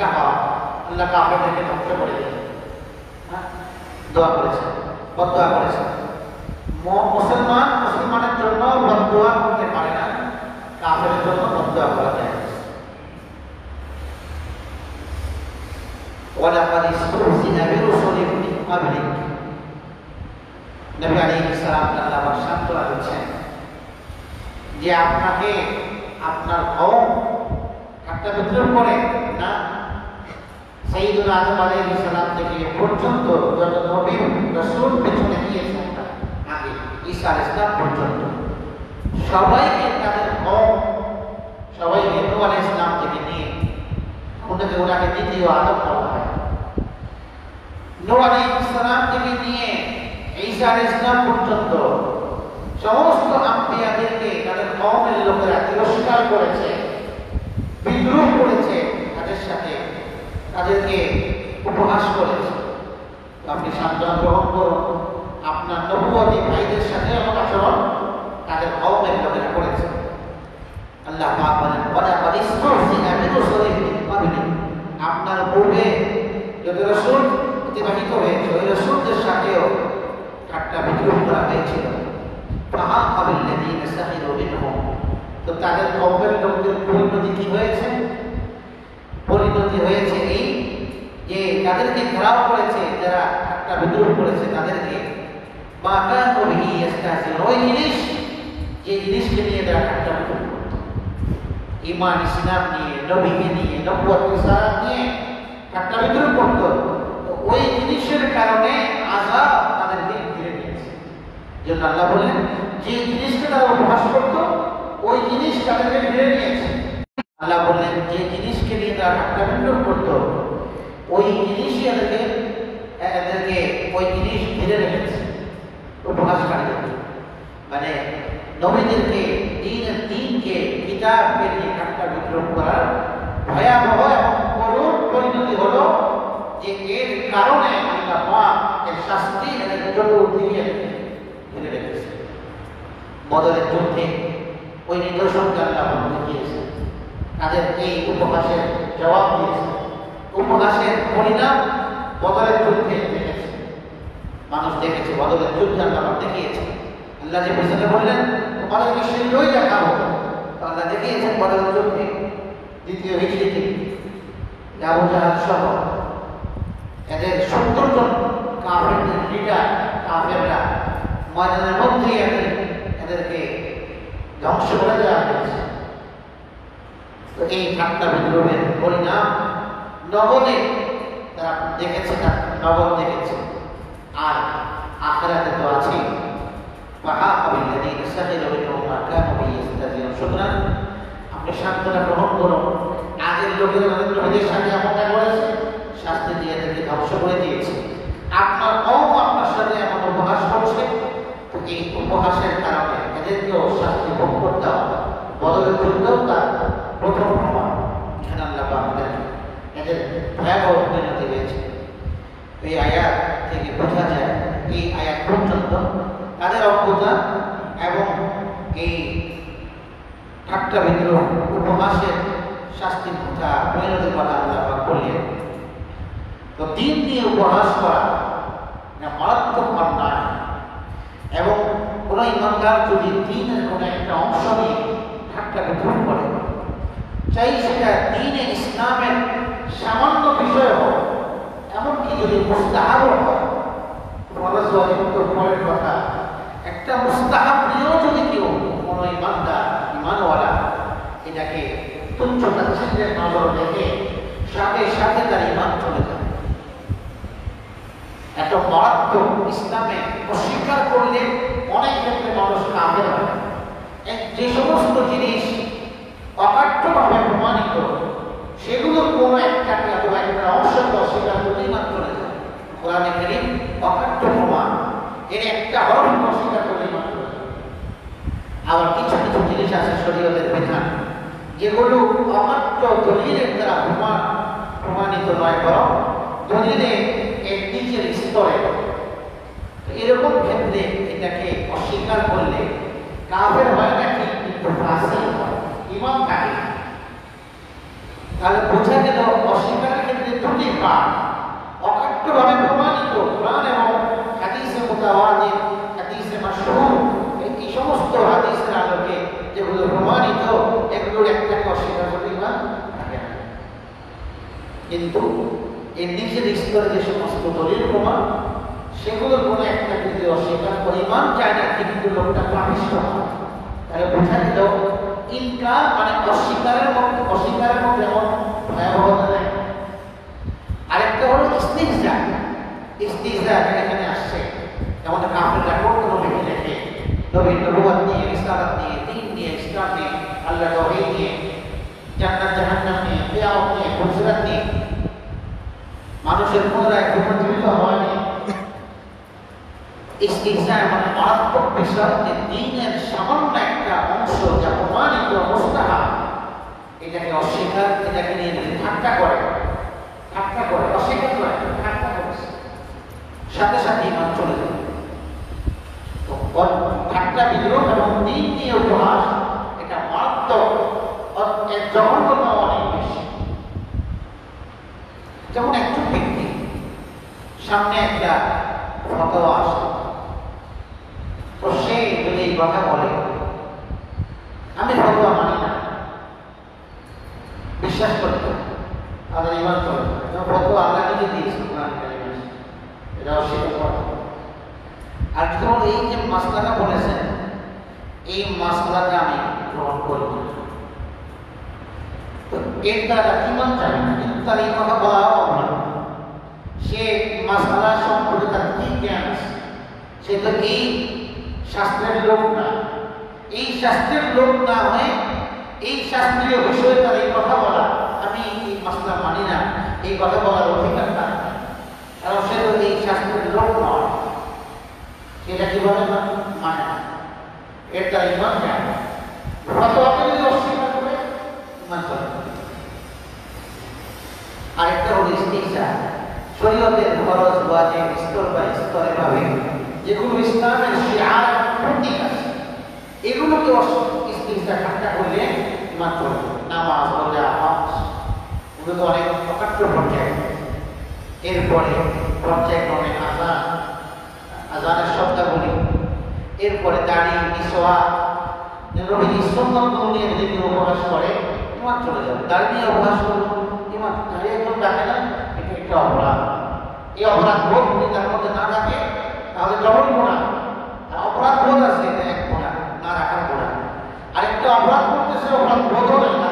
কাফারা হ্যাঁ? দোয়া ম- মুসলমান, মুসলমানের জন্য বদদোয়া করতে পারে না। কাফেরের জন্য বদদোয়া করা যায়। ولقد استهزئ برسل من قبلك নবী আলাইহিস সালাম আল্লাহ আবার সান্ত্বনা দিচ্ছেন যে আপনাকে আপনার কওম ঠাট্টা বিদ্রোহ করে না সাইদুল আজম আলাইহিস সালাম থেকে এ পর্যন্ত যত নবী রাসূল পেছনে দিয়েছেন আগে ঈসা আলাইহিস সালাম পর্যন্ত সবাইকে তাদের কওম সবাইকে নূহ আলাইহিস সালাম থেকে নিয়ে ওনাকে ওনাকে দ্বিতীয় আদম বলা হয় নূহ আলাইহিস সালাম থেকে নিয়ে ঈসা আলাইহিস সালাম পর্যন্ত সমস্ত তাদের কওমের লোকেরা তিরস্কার করেছে বিদ্রোহ করেছে তাদের সাথে তাদেরকে উপহাস করেছে আপনি সান্ত্বনা গ্রহণ করুন আপনার নবুয়তী ভাইদের সাথে এমন আচরণ তাদের কওমের লোকেরা করেছে আল্লাহ বলেন কাদিস্তুহজিনা বিরুসুলিন আপনার পূর্বে যত রাসূল অতিবাহিত হয়েছে, ওই রাসূলদের সাথেও ঠাট্টা বিদ্রুপ করা হয়েছিল। ফাহা কাবিল্লাযীনা সাখিরু মিনহুম তো তাদের কওমের লোকদের পরিণতি কি হয়েছে? পরিণতি হয়েছে এই যে তাদেরকে ঘেরাও করেছে, যারা ঠাট্টা বিদ্রুপ করেছে তাদেরকে। মা কানু বিহি ইস্তাহজিউন ওই জিনিস, যে জিনিসকে নিয়ে তারা ইমান ইসলাম নিয়ে, নবীকে নিয়ে নবুয়ত রিসালাত নিয়ে ঠাট্টা বিদ্রুপ করত। ওই জিনিসের কারণে আযাব তাদেরকে ঘিরে নিয়েছে। জন্য আল্লাহ বললেন, যে জিনিসটা তারা উপহাস করত, ওই জিনিস তাদেরকে ঘিরে নিয়েছে। আল্লাহ বললেন, যে জিনিসকে নিয়ে তারা ঠাট্টা বিদ্রুপ করত, ওই জিনিসই এদেরকে এদেরকে ওই জিনিস ঘিরে রেখেছে। উপহাসকারীদেরকে মানে নবীদেরকে, দিনের দিনকে কিতাবকে নিয়ে ঠাট্টা বিদ্রোহ করার ভয়াবহ এবং করুণ পরিণতি হলো যে এর কারণে আল্লাহ পাক এর শাস্তি এদের চতুর্দিকে ঘিরে রেখেছে। বদলের যুদ্ধে ওই নিদর্শনকে আল্লাহ পাক দেখিয়েছে। তাদের এই উপহাসের জবাব দিয়েছে। উপহাসের পরিণাম বদলের যুদ্ধে দেখেছে। মানুষ দেখেছে বদলের যুদ্ধে আল্লাহ দেখিয়েছে। আল্লাহ যে বললেন তোমাদেরকে শীঘ্রই দেখাবো। তো আল্লাহ দেখিয়েছেন বদলের যুদ্ধে দ্বিতীয় হিজড়িতে। আবু জাহাজ সহ এদের সত্তর জন কাফেরদের লিডার, কাফেররা ময়দানের মধ্যেই এদের, এদেরকে ধ্বংস করে দেওয়া হয়েছে। তো এই ঠাট্টা বিদ্রোহের পরিণাম নগদে তারা দেখেছে নগদ দেখেছে। আর আখেরাতে তো আছেই। সুতরাং আপনি সান্ত্বনা গ্রহণ করুন আগের লোকের নবীদের সাথে এমনটা করেছে, শাস্তি দিয়ে এদেরকে ধ্বংস করে দিয়েছে। আপনার কম আপনার সাথে এমন উপহাস করছে এই উপহাসের কারণে এদেরকেও শাস্তি ভোগ করতে হবে। বদলের যুদ্ধেও তার প্রথম প্রমাণ। এখানে আল্লাহ আমাদের এদের ভয়াবহ পরিণতি হয়েছে এই আয়াত থেকে বোঝা যায়, এই আয়াত পর্যন্ত তাদের অজ্ঞতা এবং এই ঠাট্টা বিদ্রোহ উপহাসের শাস্তির কথা পরিণতি করা আল্লাহ করলেন তো দিন দিয়ে উপহাস করা মারাত্মক অন্যায় এবং কোনো ইমানদার যদি দিনের কোনো একটা অংশ নিয়ে ঠাট্টা বিদ্রোহ করে, চাই সেটা দিনে ইসলামের সামান্য বিষয় হোক, এমনকি যদি মুস্তাহাব হয় পরের কথা একটা মুস্তাহাব নিয়েও যদি কেউ কোনো ইমানদার, ইমানওয়ালা এটাকে তুচ্ছ তাচ্ছিল্যের নজর দেখে, সাথে সাথে তার ইমান চলে যায়। এত মারাত্মক ইসলামে অস্বীকার করলে অনেক ক্ষেত্রে মানুষ কাঁদে হয়। যে সমস্ত জিনিস অকাঠ্যভাবে প্রমাণিত, সেগুলোর কোনো একটাকে অথবা একটা অংশকে অস্বীকার করলেই মাত্র চলে যায়। কোরআনে কারীম অকাঠ্য প্রমাণ। এর একটা হরফ অস্বীকার করলেই মাত্র চলে যায় আবার কিছু কিছু জিনিস আছে শরীয়তের বিধান। যেগুলো অকাঠ্য দলিলের দ্বারা প্রমাণ প্রমাণিত নয়, বরং দলিলে এর নিচের স্তরে। এরকম ক্ষেত্রে এটাকে অস্বীকার করলে কাফের হয় নাকি কিন্তু হয়? ইমাম থাকে তাহলে বোঝা গেল অস্বীকারের ক্ষেত্রে দুটি পাঠ অকাট্যভাবে প্রমাণিত কোরআন এবং হাদিসে মোতাবাদিন হাদিসে মাশহুর এই সমস্ত যেগুলো প্রমাণিত এগুলোর একটাকে অস্বীকার করতে না কিন্তু এর নিচের স্তরে যে সমস্ত দলিল প্রমাণ, সেগুলোর কোনো একটা যদি অস্বীকার করে চায় না কিন্তু লোকটা পাপিষ্ট হয় তাহলে বোঝা গেল ইনকার মানে অস্বীকারের মধ্যে অস্বীকারের মধ্যে এমন ভয়াবহতা নেই। আরেকটা হলো ইস্তিজা ইস্তিজা এখানে আসছে যেমন কাফেররা করতো নবীকে দেখে। নবীর নবুয়াত নিয়ে, রিসালাত নিয়ে নিয়ে ইসলাম নিয়ে আল্লাহ তৌহিদ নিয়ে, জান্নাত, জাহান্নাম নিয়ে কিয়ামত নিয়ে ফুলসিরাত নিয়ে, মানুষের পুনরায় পুনর্জীবিত হয়নি ইস্তিজা এমন মারাত্মক বিষয় যে দিনের সামান্য একটা অংশ যা প্রমাণিত মোস্তাহা এটাকে অস্বীকার, এটাকে নিয়ে যদি ঠাট্টা করে ঠাট্টা করে, অস্বীকার করে ঠাট্টা করেছে সাথে সাথে ইমান চলে যাবে তো ঠাট্টা বিদ্রোহ এবং দিন নিয়ে উপহাস, এটা মারাত্মক এর অনেক বেশি। যেমন একজন ব্যক্তি সামনে একটা ফতোয়া আসে, তো সে যদি এই কথা বলে, আমি ফতোয়া মানি না। বিশ্বাস করতে তাদের ইমান চলে ফতোয়া আল্লাহ নিজে দিয়েছে এটা অস্বীকার করা আর যখন এই যে মাসলাটা বলেছেন, এই মাসলাটা আমি গ্রহণ করি। তো এর দ্বারা ইমান যাবে কিন্তু তার এই কথা বলা অপরাধ সে মাসালা সম্পর্কে তার কি জ্ঞান আছে? সে তো এই শাস্ত্রের লোক না। এই শাস্ত্রের লোক না হয়ে এই শাস্ত্রীয় বিষয়ে তার এই কথা বলা। আমি এই মাসলা মানি না, এই কথা বলার অধিকার তার কারণ সে তো এই নয় সেটা কীভাবে মানে না এর তার ইমান জ্ঞান ফতোয়াকে যদি অস্বীকার করে ইমান চলে আরেকটা হলো ইস্তিকসা শরীয়তের খরচ ওয়াজিব স্তর বা স্তরে ভাবে যেগুলো ইসলামের শিয়ার প্রতীক আছে এগুলোকে ইস্তিকসা ঠাট্টা করলে ইমান চলে নামাজ রোজা হজ এগুলো তো অনেক অকাট্য পর্যায়ে এরপরে পর্যায়ক্রমে আজান আজানের শব্দাবলী এরপরে দাড়ি মিসোয়া নবীজি সুন্নতগুলো নিয়ে যদি কেউ উপহাস করে ইমান চলে যাবে। দাড়ি নিয়ে উপহাস করল ইমান দাড়ি একদম ডাকে না, এটা একটা অপরাধ। এই অপরাধ বোধ যদি তার মধ্যে না থাকে, তাহলে ডবল গোনা অপরাধ বোধ আছে, এটা এক গোনা না রাখার গোনা আরেকটা অপরাধ করতেছে অপরাধ বোধ না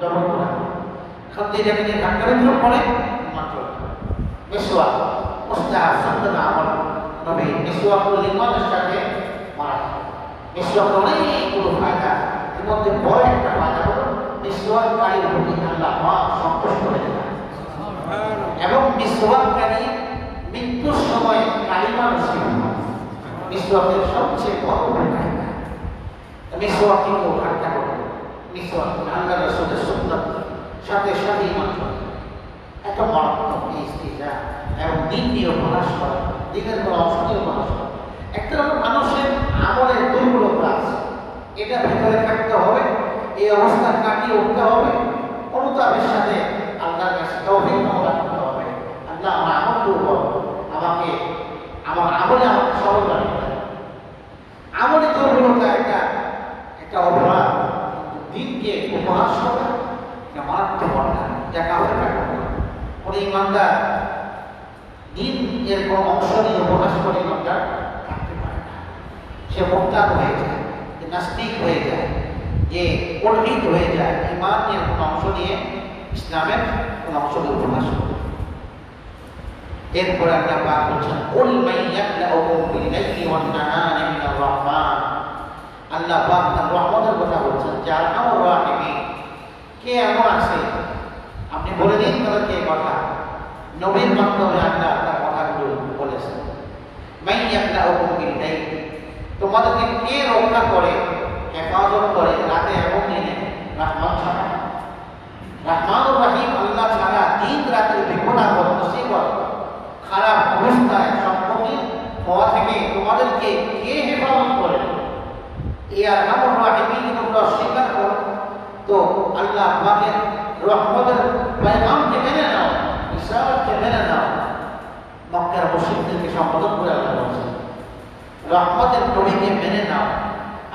ডবল গোনা এখন যেটাকে নিয়ে ধাক্কারে দিল পরে ইমান চলে যাবে। মিসওয়া মুস্তাহ আমল নবী মিসওয়াক লিমানের সাথে এর মধ্যে বড় একটা ফায়দা হলো মিসওয়াককারীর প্রতি এবং মিসওয়াককারী মৃত্যুর সময় কালিমা নসিব মিসওয়াকের সবচেয়ে বড় উপকারিতা মিসওয়াককে কেউ ঠাট্টা করে মিসওয়াক আল্লাহ রসুলের ইমান একটা স্ত্রীটা এবং দিন নিয়ে উপহাস করা দিনের কোনো অংশ উপহাস করা একটা হলো মানুষের আমলের দুর্বলতা আছে এটা ভেতরে থাকতে হবে, এই অবস্থা কাটিয়ে উঠতে হবে। অনুতাপের সাথে আল্লাহর কাছে তৌফিক কামনা করতে হবে। আল্লাহ আমার আমল দুর্বল, আমাকে আমার আমলে আমাকে সরল বানিয়ে আমলে দুর্বলতা একটা একটা অপরাধ। দিনকে উপহাস করা এটা মারাত্মক অপরাধ। যা কাউকে কাটা কোনো ইমানদার দিন এর কোনো অংশ নিয়ে উপহাস করে ইমানদার সে মোক্তাদ হয়ে যায়, যে নাস্তিক হয়ে যায়, যে পণ্ডিত হয়ে যায় ইমান এর কোনো অংশ নিয়ে ইসলামের কোনো অংশ নিয়ে উপহাস করে এরপরে আল্লাহ পাক বলছেন, কুল মাইয়াকলাউকুম বিল-লাইলি ওয়ান-নাহারি মিনার রহমান আল্লাহ পাক তার কথা বলছেন যে আরহামুর রাহিমিন। কে এমন আছে? আপনি বলে দিন তাদেরকে কথা। নবীর মাধ্যমে আল্লাহ তার কথাগুলো বলেছেন। মাইয়াকলাউকুম বিল-লাইলি তোমাদেরকে কে রক্ষা করে, হেফাজত করে রাতে এবং দিনে রহমান ছাড়া রহমান রাহিম আল্লাহ ছাড়া দিন রাতের বিপদ আপদ মুসিবত খারাপ অবস্থায় সম্মুখীন হওয়া থেকে তোমাদেরকে কে হেফাজত করে? এই আরহামুর রাহিমিন তোমরা অস্বীকার করো। তো আল্লাহ পাকের রহমতের পয়গামকে মেনে নাও ইসরাতকে মেনে নাও। মক্কার মুসলিমদেরকে সম্বোধন করে আল্লাহ রহমতের নবীকে মেনে নাও।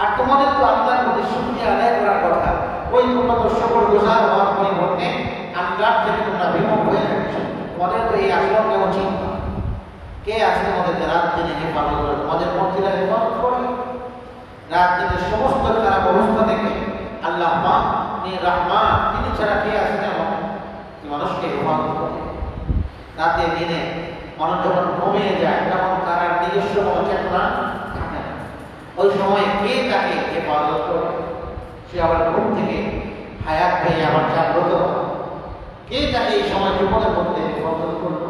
আর তোমাদের তো আল্লাহর প্রতি শুক্রিয়া আদায় করার কথা। ওই তোমরা তো সকল গোজার হওয়ার পরিবর্তে আল্লাহ থেকে তোমরা বিমুখ হয়ে যাচ্ছ। তোমাদের তো এই আচরণ নেওয়া উচিত কে আছে তোমাদেরকে রাত দিনে হেফাজত করে? তোমাদের মূর্তিরা হেফাজত করে? রাত দিনের সমস্ত খারাপ অবস্থা থেকে আল্লাহ মা তিনি তিনি ছাড়া কে আছেন এমন? মানুষকে হেফাজত করে। রাতে দিনে মানুষ যখন ঘুমিয়ে যায়, তখন তার নিজস্ব কোনো থাকে। না ওই সময় কে তাকে হেফাজত করে সে আবার ঘুম থেকে হায়াত পেয়ে আবার জাগ্রত কে তাকে এই সময় বিপদের মধ্যে হেফাজত করল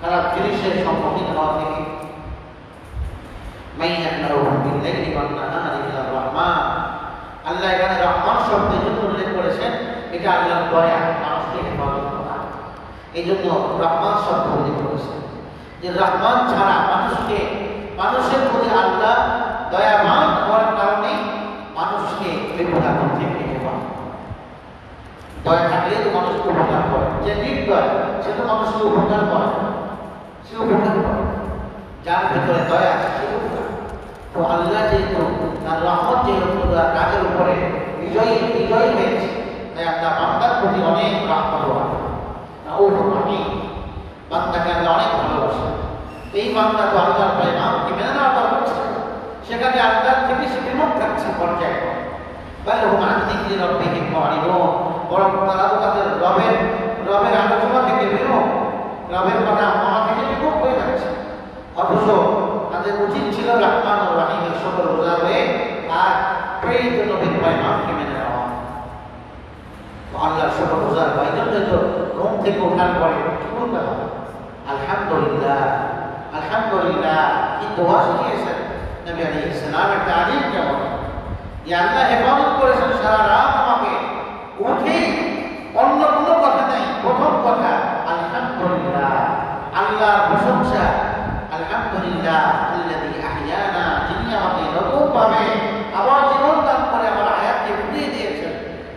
খারাপ জিনিসের সম্মুখীন হওয়া থেকে? আল্লাহ এখানে রহমান শব্দের জন্য উল্লেখ করেছেন, এটা আল্লাহর দয়া, মানুষকে হেফাজত করা। এই জন্য রহমান শব্দ উল্লেখ করেছেন। যে রহমান ছাড়া মানুষকে, মানুষের প্রতি আল্লাহ দয়াবান হওয়ার কারণে মানুষকে বিপদাপ থেকে দয়া থাকলে তো মানুষকে উপকার করে। যে নির্দয়, সে তো মানুষকে উপকার করে। সে উপকার করে। যার ভিতরে দয়া, সে উপকার। তো আল্লাহ যেহেতু তার রহমত যেহেতু কাজের উপরে বিজয়ী বিজয়ী হয়েছে, তাই আল্লাহ বান্দার প্রতি অনেক রাহমত হওয়া ও আমি বান্দাকে আল্লাহ অনেক ভালোবাসে। এই বান্দা তো আল্লাহর পয়গামকে মেনে নেওয়া দরকার ছিল সেখানে আল্লাহ থেকে সে বিমুখ থাকছে পর্যায়ে। বলে হুম আদিকে রব্বিকে মারিব বরং তারা তো তাদের রবের রবের আলোচনা থেকে বিমুখ রবের কথা মহা থেকে বিমুখ হয়ে যাচ্ছে। অথচ তাদের উচিত ছিল রহমান ও রাহিমের সকল রোজা হয়ে আর প্রেরিত নবীর পয়গামকে মেনে নেওয়া। তো আল্লাহর সকল রোজার বাইরে ঘুম থেকে ওঠার পরে কি বলতে হবে আলহামদুলিল্লাহ। আলহামদুলিল্লাহ। কি দোয়া শিখিয়েছেন নবী আলাইহিস সালামের তালিম কেমন আল্লাহ হেফাজত করেছেন সারা রাত আমাকে। উঠেই অন্য কোনো কথা নেই, প্রথম কথা, আলহামদুলিল্লাহ। আল্লাহর প্রশংসা, আলহামদুলিল্লাহ আল্লাযী আহইয়ানা যিনি আমাকে নতুনভাবে আবার জীবন দান করে আমার হায়াতকে ফিরিয়ে দিয়েছেন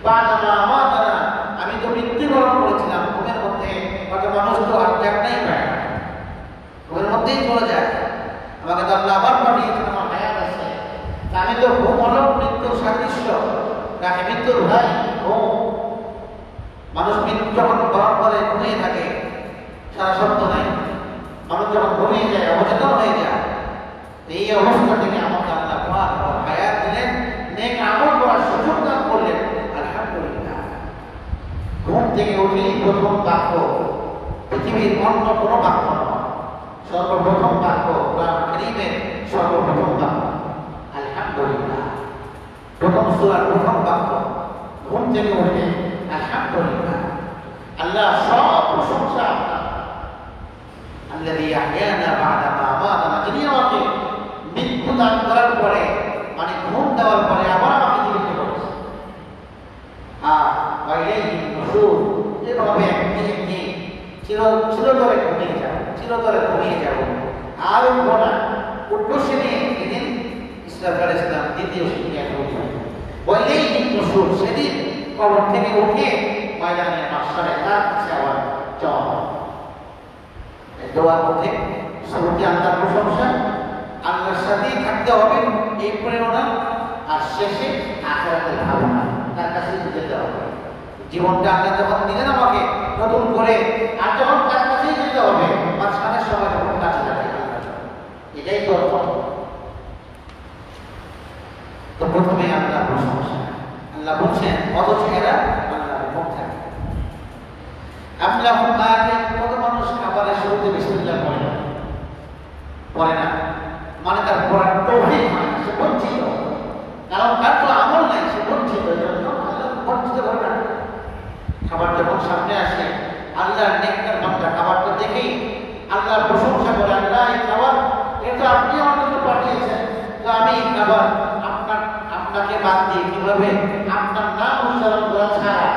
বাদানা আমাদানা আমি তো মৃত্যুবরণ করেছিলাম ঘুমের মধ্যে কত মানুষ তো আর জাগনাই পায় না ঘুমের মধ্যেই চলে যায় আমাকে তো মানুষ মৃত্যু মানুষ যখন ঘুমিয়ে যায়, অবচেতন হয়ে যায়, এই অবস্থা থেকে আমাকে আল্লাহ আলহামদুলিল্লাহ। ঘুম থেকে উঠলেই প্রথম বাক্য পৃথিবীর অন্য কোনো বাক্য সর্বপ্রথম বাক্য কোরআন কারীমে সর্বপ্রথম বাক্য আলহামদুলিল্লাহ। প্রথম সূরার প্রথম বাক্য, ঘুম থেকে উঠে আলহামদুলিল্লাহ। আল্লাহ সব প্রশংসা আপনার। আল্লাযী আহয়ানা বা'দা আমাকে মৃত্যু দান করার পরে মানে ঘুম দেওয়ার পরে আবার আমাকে জীবিত করেছে। আর বাইরে এভাবে একদিন চির চিরতরে চিরতরে ঘুমিয়ে যাব। আর না। সেদিন ইসলাম, দ্বিতীয় বললেই সেদিন কবর থেকে উঠে ময়দানে মাস্টারে তার কাছে আবার দোয়ার মধ্যে শুরুতে আল্লাহর প্রশংসা, আল্লাহর সাথেই থাকতে হবে, এই প্রেরণা, আর শেষে আখেরাতের ভাবনা তার কাছে যেতে হবে। জীবনটা আল্লাহ যখন দিলেন আমাকে নতুন করে, আর যখন তার কাছেই যেতে হবে মাঝখানের সময় যখন কাছে যাবে এটাই তো তো প্রথমে আল্লাহ প্রশংসা আল্লাহ বলছেন, অথচ এরা আল্লাহ মুখ থাকে। আমরা কত মানুষ খাবারের শুরুতে বিসমিল্লাহ পড়ে না? পড়ে না। মানে তার পড়ার তৌফিক হয় সে বঞ্চিত। কারণ তার তো আমল নাই, সে বঞ্চিত বঞ্চিত করে না। খাবার যখন সামনে আসে, আল্লাহর নেককার বান্দা খাবারটা দেখেই আল্লাহর প্রশংসা করে আল্লাহ এই খাবার এটা আপনি আমার জন্য পাঠিয়েছেন তো খাবার আপনার, আপনাকে বাদ দিয়ে কীভাবে আপনার নাম উচ্চারণ করা ছাড়া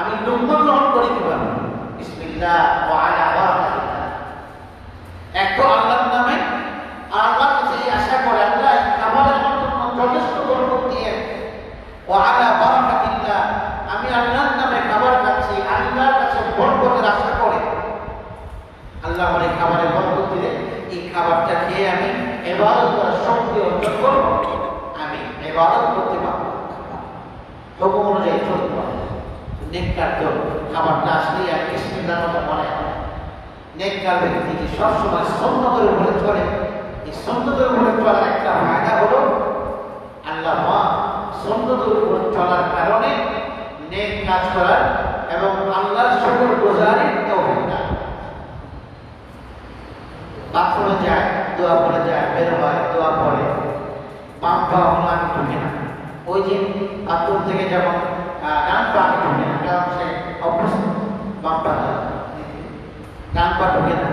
আমি লুম্বন গ্রহণ করি কীভাবে? বিসমিল্লাহ এক তো আল্লাহর নামে আর আল্লাহর কাছে আশা করে আল্লাহ খাবারের যথেষ্ট বরকত দিয়ে, ওয়া আলা বারাকাতিল্লাহ, আমি আল্লাহর নামে খাবার খাচ্ছি, আল্লাহর কাছে বরকতের আশা করে। আল্লাহ আমার এই খাবারের বরকত দিলে এই খাবারটা খেয়ে আমি করব। আমি এবাদত করতে পারব হুকুম অনুযায়ী চলতে পারব নেককার তো খাবারটা আর মতো মনে হয় নেককার ব্যক্তি যে সবসময় সন্ন্যতের উপরে চলে? এই সন্ন্যতের উপরে একটা ফায়দা হলো, আল্লাহ মা সন্ন্যতের উপরে চলার কারণে নেক কাজ করার এবং আল্লাহর শুকর গোজারের তৌফিক যায় দোয়া পড়ে যায় বের হয় দোয়া পড়ে পাম্প হলো ঢুকে না। ওই যে বাথরুম থেকে যেমন পা ঢুকে না, কারণ সে অভ্যস্ত। পা ঢুকে না।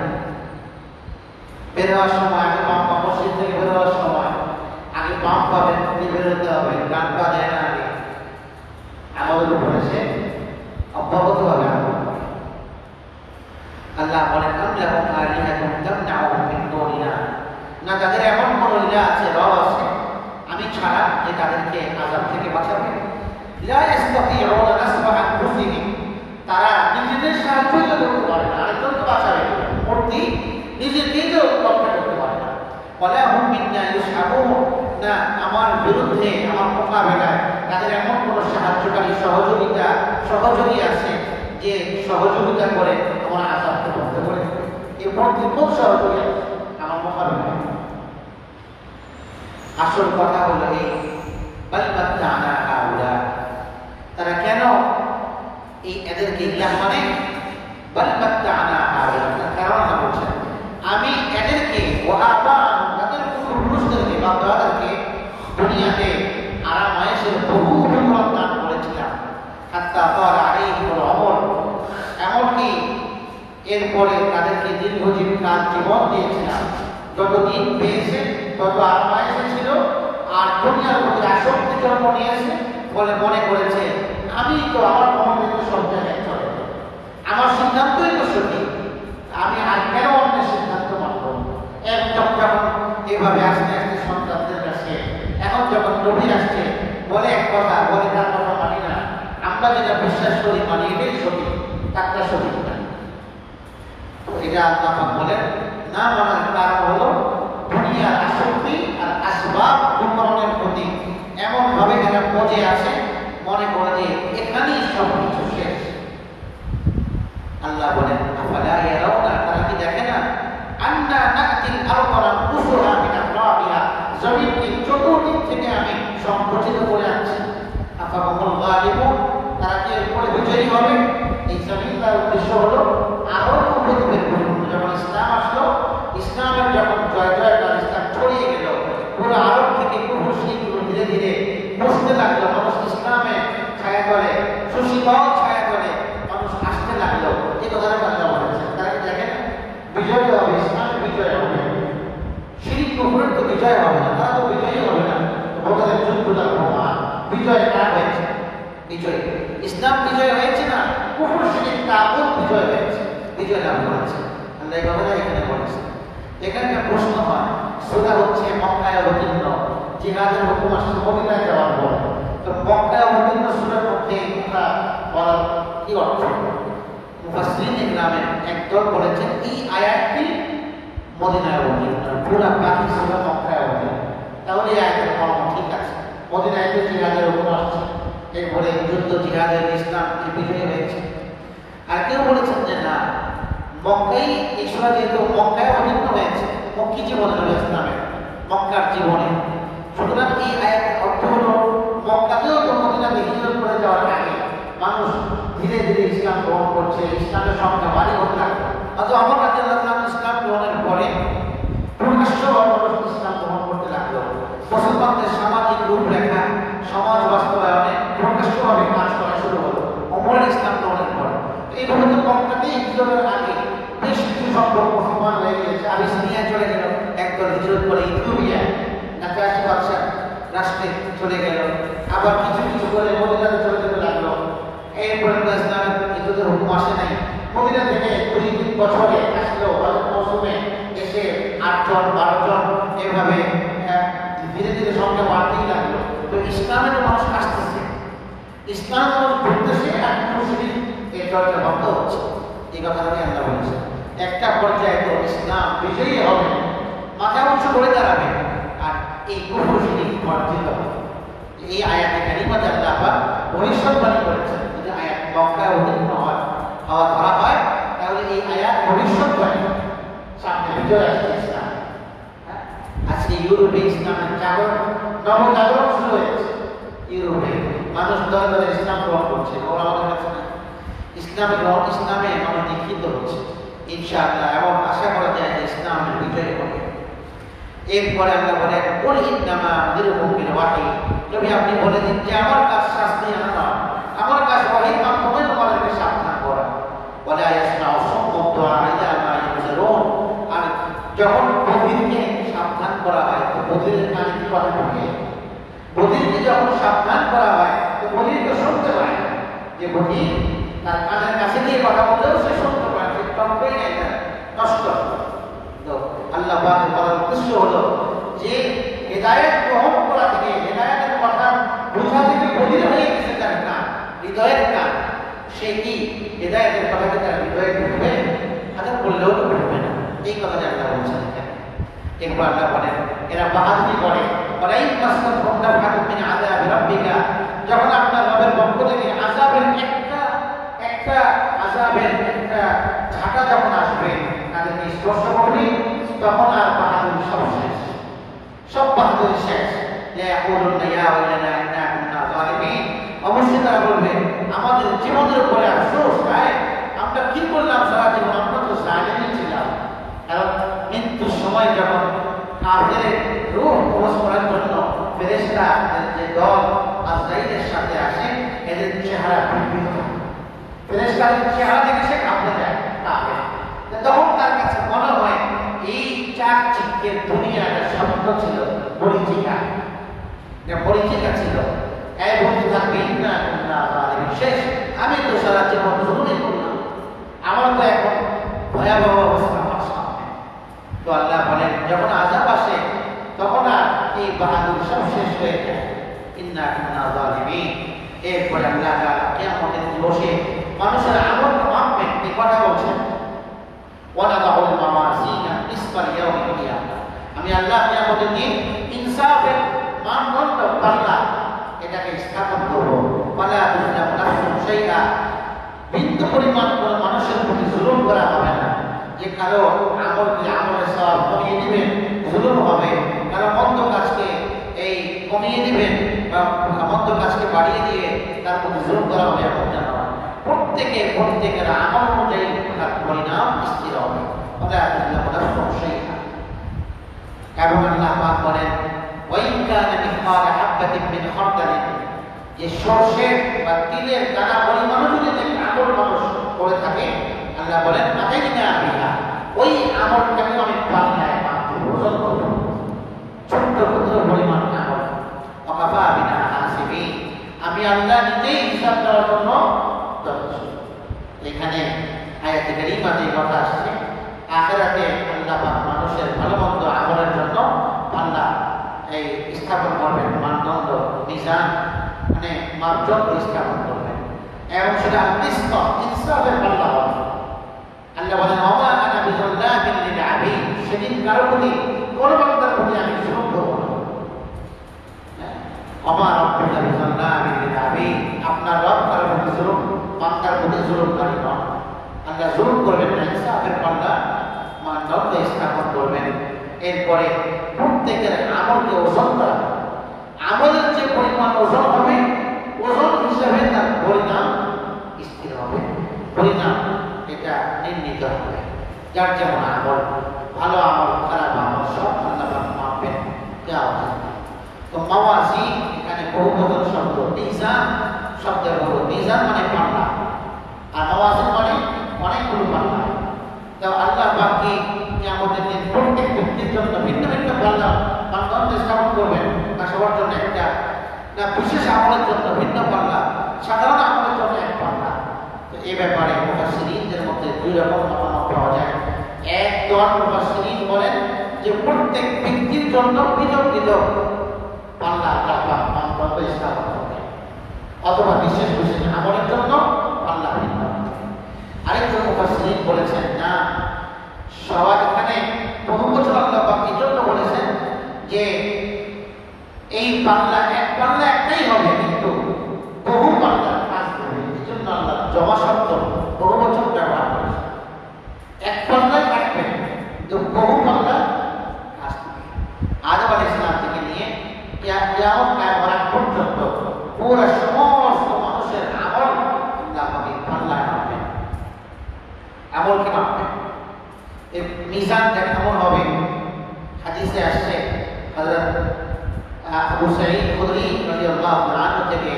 বের হওয়ার সময়, আগে বাম পা মসজিদ থেকে বের হওয়ার সময়, আগে বাম পা বের দিয়ে বের হতে হবে, ডান পা দেয় না আগে। আমাদের উপরে সে আল্লাহ বলেন আমরা আলিহাতুম তামনাউহুম মিন দুনিনা না তাদের এমন কোন ইলা আছে, রব আছে, আমি ছাড়া যে তাদেরকে আযাব থেকে বাঁচাবে। লা ইস্তাতিউনা নাসবা আনফুসিহিম তারা নিজেদের সাহায্যই তো করতে পারে না আরেকজনকে বাঁচাবে। মূর্তি নিজেকেই তো রক্ষা করতে পারে না। বলে ইয়াসহাবু না, আমার বিরুদ্ধে, আমার মোকাবেলায় তাদের এমন কোনো সাহায্যকারী সহযোগিতা, সহযোগী আছে যে সহযোগিতা করে আমার আজাবকে বন্ধ করে এই এর খুব সহযোগী আমার মোকাবেলায় আসল কথা হলো এই বালবাত্তানা হাউলা। তারা কেন এই এদেরকে ইল্লাহ মানে? বালবাত্তানা হাউলা। কারণ না বলছেন, আমি এদেরকে ও আবা তাদের পূর্বপুরুষদেরকে বা তাদেরকে দুনিয়াতে আরাম আয়েসের বহু বিপদ দান করেছিলাম হাত্তা তার আলাইহিমুল অমর এমনকি এরপরে তাদেরকে দীর্ঘজীবীকাল জীবন দিয়েছিলাম। যত দিন পেয়েছে, তত আরাম আয়েসে ছিল, আর দুনিয়ার প্রতি আসক্তি জন্ম নিয়েছে, বলে মনে করেছে, আমি তো আমার মনোনীত সব জায়গায় চলে আমার সিদ্ধান্তই তো সঠিক। আমি আর কেন অন্যের সিদ্ধান্ত মানব? একদম যখন এভাবে আস্তে আস্তে সন্তানদের কাছে, এখন যখন নবী আসছে, বলে এক কথা, বলে তার কথা মানি না। আমরা যেটা বিশ্বাস করি, মানি এটাই সঠিক, তারটা সঠিক। এটা আল্লাহ বলেন, না মানার কারণ হলো দুনিয়ার আসক্তি আর আসবাব উন্নয়নের প্রতি এমন ভাবে এরা পচে আছে, মনে করে যে এখানেই সব কিছু শেষ। আল্লাহ বলেন, আফালা ইয়ারাউনা? তারা কি দেখে না? আন্না নাতিল আরকারা কুসুরা মিন আফরাবিহা জমিনকে চতুর্দিক থেকে আমি সংগঠিত করে আনছি। আফাহুমুল গালিবুন? তারা কি এরপরে বিজয়ী হবে এই জমিন তার উদ্দেশ্য হলো আরও উন্নতি বের যখন ইসলাম আসলো ইসলামের যখন জয় জয়কার ইসলাম ছড়িয়ে গেল পুরো আরব থেকে কুহুশিগুলো ধীরে ধীরে বুঝতে লাগল মানুষ ইসলামে ছায়া করে সুশীতল ছায়া করে মানুষ আসতে লাগল এই কথাটা তারা বলেছে তারা কি দেখেন বিজয় হবে ইসলাম বিজয় হবে শিরিক কুফরের তো বিজয় হবে না তারা তো বিজয়ী হবে না ভগবানের যুদ্ধটা প্রমাণ বিজয় কার হয়েছে বিজয়। ইসলাম বিজয় হয়েছে না? কুফর শিরিক তাগুত বিজয় হয়েছে। বিজয় লাভ করেছে। আল্লাহ এই এখানে বলেছে এখানে প্রশ্ন হয় সোজা হচ্ছে মক্কায় অবতীর্ণ, জিহাদের হুকুম আসছে মদিনায় যাওয়ার পর। তো মক্কায় অবতীর্ণ সুরের মধ্যে এই কথা বলার কি অর্থ? মুফাসসিরিন ইকরামের একদল বলেছেন, এই আয়াতটি মদিনায় অবতীর্ণ, পুরা বাকি সুরা মক্কায় অবতীর্ণ। তাহলে এই আয়াতের কর্ম ঠিক আছে। মদিনায় তো জিহাদের হুকুম আসছে। এরপরে যুদ্ধ জিহাদের বিজয়ী হয়েছে আর কেউ বলেছেন যে না, মক্কাই যেহেতু মক্কায় অবতীর্ণ হয়েছে, মক্কি মক্কার জীবনে। সুতরাং এই অর্থ হলো, মক্কাতেও করে যাওয়ার আগে মানুষ ধীরে ধীরে ইসলাম গ্রহণ করছে, ইসলামের সংখ্যা বাড়ি হতে লাগল অথচ আমার কাছে ইসলাম গ্রহণের পরে প্রকাশ্য ইসলাম গ্রহণ করতে লাগল। মুসলমানদের সামাজিক রূপরেখা, সমাজ বাস্তবায়নে প্রকাশ্যভাবে কাজ করা শুরু হলো অমর ইসলাম গ্রহণের পর। এইভাবে তো মক্কাতেই হিজরতের আগে বেশ কিছু সংখ্যক মুসলমান হয়ে গিয়েছে। আবিসিনিয়া চলে গেল, একদল হিজরত করে ইথিওপিয়া নাকাশি বাদশাহ রাষ্ট্রে চলে গেল। আবার কিছু কিছু করে মদিনাতে চলে যেতে লাগল। এরপরে ইসলামের হিজরতের হুকুম আসে নাই। মদিনা থেকে দুই তিন বছরে আসলো মৌসুমে এসে আটজন বারো জন এভাবে ধীরে ধীরে সংখ্যা বাড়তেই লাগল। তো ইসলামের মানুষ আসতেছে। ইসলাম ঘুরতেছে আর মুসলিম এই দরজা বন্ধ হচ্ছে। এই কথাটা আমি আল্লাহ বলেছে একটা পর্যায়ে তো ইসলাম বিজয়ী হবে। মাথা উঁচু করে দাঁড়াবে। আর এই কুফরশিনী বর্জিত হবে। এই আয়াতে কারিমাতে আল্লাহ আবার ভবিষ্যৎবাণী করেছেন, যদি আয়াত মক্কায় অতীর্ণ হয়, হওয়া ধরা হয়, তাহলে এই আয়াত ভবিষ্যৎবাণী সামনে বিজয় আসছে ইসলাম। হ্যাঁ? আজকে ইউরোপে ইসলামের জাগরণ, নবজাগরণ শুরু হয়েছে। ইউরোপে মানুষ দলে দলে ইসলাম গ্রহণ করছে ওরা আমাদের কাছে না ইসলামে গ্রহণ, ইসলামে মানুষ দীক্ষিত হচ্ছে। ইনশাআল্লাহ, এবং আশা করা যায় যে ইসলামের বিজয় হবে। এরপরে আমরা বলে কোন ইন্নামা নিরুপমির ওয়াহি। তবে আপনি বলে দিন যে, আমার কাজ শাস্তি আনা আমার কাজ ওয়াহির মাধ্যমে তোমাদেরকে সাবধান করা। বলে আয়াসনা অসম্ভব আর যখন সাবধান করা হয় কানে কি ঢোকে? বধিরকে যখন সাবধান করা হয়, তো বধির তো শুনতে পায় যে বধির তার কানের কাছে দিয়ে কথা বললেও সে শুনতে পায় সে টপকে নেয় না, নষ্ট তো আল্লাহ বলার উদ্দেশ্য হলো যে হেদায়েত গ্রহণ করা থেকে, হেদায়েতের কথা বোঝা থেকে বধির হয়ে গেছে তার কান, হৃদয়ের কান। সে কি? হেদায়েতের কথাকে তার হৃদয়ে ঢুকবে? বললেও তো ঢুকবে না। এই কথাটা আল্লাহ বলছেন এরপর আল্লাহ বলেন, এরা বাহাদুরি করে। মাসকাত হোমদা ভাদুর মিন আযাব রাব্বিকা। যখন আপনার রবের পক্ষ থেকে আযাবের একটা একটা আযাবের একটা ঝাঁটা যখন আসবে তাদেরকে স্পর্শ করবে, তখন আর বাহাদুরি সব শেষ। সব বাহাদুরি শেষ। অবশ্যই তারা বলবে, আমাদের জীবনের উপরে আফসোস, ভাই। আমরা কি করলাম সারা জীবন? আমরা তো জালিমই ছিলাম। কারণ মৃত্যুর সময় যখন কাফের রূহ কবজ করার জন্য ফেরেশতা যে দল আজরাইলের সাথে আসে, এদের চেহারা বিকৃত ফেরেশতাদের চেহারা দেখে সে কাঁপতে যায় তখন তার কাছে মনে হয়, এই চার চিকের দুনিয়াটা শব্দ ছিল পরিচিকা যে পরিচিকা ছিল। এই ইন্না কুন্না যালিমিন শেষ, আমি তো সারা জীবন জুলুমই করলাম আমার তো এখন ভয়াবহ অবস্থা আমার সামনে। তো আল্লাহ বলেন, যখন আজাব আসে তখন আর এই বাহাদুর সব শেষ হয়ে যায় ইন্না কুন্না যালিমিন এরপরে আল্লাহ তাআলা কিয়ামতের দিবসে মানুষের আমল মাপবেন এই কথা বলছেন। ওয়ানাদাউল আমি আল্লাহ কিয়ামতের ইনসাফের মানদণ্ড পাল্লা এটাকে স্থাপন করব। পালা তুজলাম নাফসুন শাইআ। মানুষের প্রতি জুলুম করা হবে না। যে কারও আমলকে আমলের সব কমিয়ে দিবেন জুলুম হবে কারও মন্দ কাজকে এই কমিয়ে দিবেন বা মন্দ কাজকে বাড়িয়ে দিয়ে তার প্রতি জুলুম করা হবে এমনটা নয় প্রত্যেকে প্রত্যেকের আমল অনুযায়ী তার পরিণাম স্থির হবে। বলেন ওয়াইন কানা মিসকালা খারদালিন যে সর্ষের বা তিলের দানা আমি পাল্লায় মাত্র ওজন করব ছোট্ট ক্ষুদ্র পরিমাণ আমল অকাফা বিনা হাসিবি আমি আল্লাহ নিজেই হিসাব দেওয়ার জন্য এখানে আয়াতে কারিমাতে কথা আসছে, আখেরাতে আল্লাহ মানুষের ভালো মন্দ আমলের জন্য পাল্লা এই স্থাপন করবেন, মানদণ্ড মিজান মানে মাপযন্ত্র স্থাপন করবেন। এবং সেটা নিস্ত ইনসাফের পাল্লা হবে আল্লাহ বলেন, ওমা আনা আবিদ। সেদিন কারও প্রতি কোন বান্দার প্রতি আমি জুলুম করব না আবিদ আপনার স্থাপন করবেন। এরপরে যে পরিমাণ হবে হিসাবে তার পরিণাম স্থির হবে। পরিণাম এটা হবে। যার যেমন আমল, ভালো আমল, খারাপ আমল সব আল্লাহ পাক মাপবেন দেওয়া হবে তো মাওয়াজি এখানে বহুবচন শব্দ মিজান শব্দের বহু মিজান মানে পাল্লা আর মাওয়াজি মানে অনেকগুলো পাল্লা তো আল্লাহ বাকি আমাদের দিন প্রত্যেক ব্যক্তির জন্য ভিন্ন ভিন্ন পাল্লা মানদণ্ড স্থাপন করবেন না সবার জন্য একটা না বিশেষ আমলের জন্য ভিন্ন পাল্লা সাধারণ আমলের জন্য এক পাল্লা তো এই ব্যাপারে মুফাসসিরিনদের মধ্যে দুই রকম মতামত পাওয়া যায়। এক দল মুফাসসিরিন বলেন যে প্রত্যেক ব্যক্তির জন্য পৃথক পৃথক পাল্লা পাক মানদণ্ড স্থাপন অথবা বিশেষ বিশেষ আমলের জন্য আল্লাহ আরেকজন মুফাসসিরিন বলেছেন না সবার এখানে বহু বছর আল্লাহ পাক এই জন্য বলেছেন যে এই পাল্লা এক পাল্লা একটাই হবে কিন্তু বহু পাল্লা আসবে এই জন্য আল্লাহ জমা শব্দ বহু বছর ব্যবহার করেছে এক পাল্লাই থাকবে কিন্তু বহু পাল্লা আসবে আদম আলাইহিস সালাম থেকে নিয়ে কিয়ামত কায়েম হওয়ার পর্যন্ত পুরো সমস্ত মানুষের আমল আল্লাহ পাক এই পাল্লায় মাপবেন আমলকে মাপবেন এই মিজানটা কেমন হবে হাদিসে আসছে হযরত আবু সাঈদ খুদরি রাদিয়াল্লাহু আনহু থেকে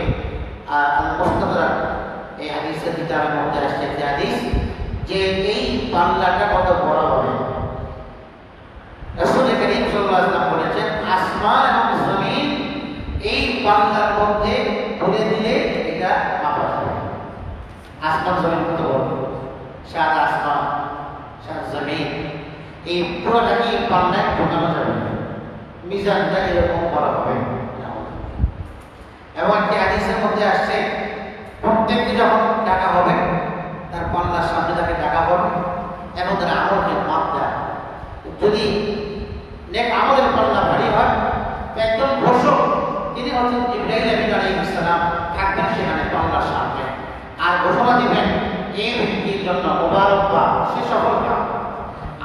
আল মুস্তাদরাক এই হাদিসের কিতাবের মধ্যে আসছে যে হাদিস যে এই পাল্লাটা কত বড় হবে? রাসূল করিম আলাইহি বলেছেন আসমান এবং জমিন এই পাল্লার মধ্যে ভরে দিলে এটা মাপা যাবে। আসমান, জমিন কত বড়? সাত আসমান, সাত জমিন। এই পুরোটাকে পাল্লায় ঢোকানো যাবে মিজানটা এরকম করা হবে। এবং হাদিসের মধ্যে আসছে আমাদের আমলকে মাপ দেয়। যদি নেক আমলের পাল্লা ভারী হয় একজন ঘোষক, তিনি হচ্ছেন ইব্রাহিম আমিন আলী ইসলাম থাকবেন সেখানে পাল্লার সামনে। আর ঘোষণা দিবেন এই ব্যক্তির জন্য মোবারক বা সে সফল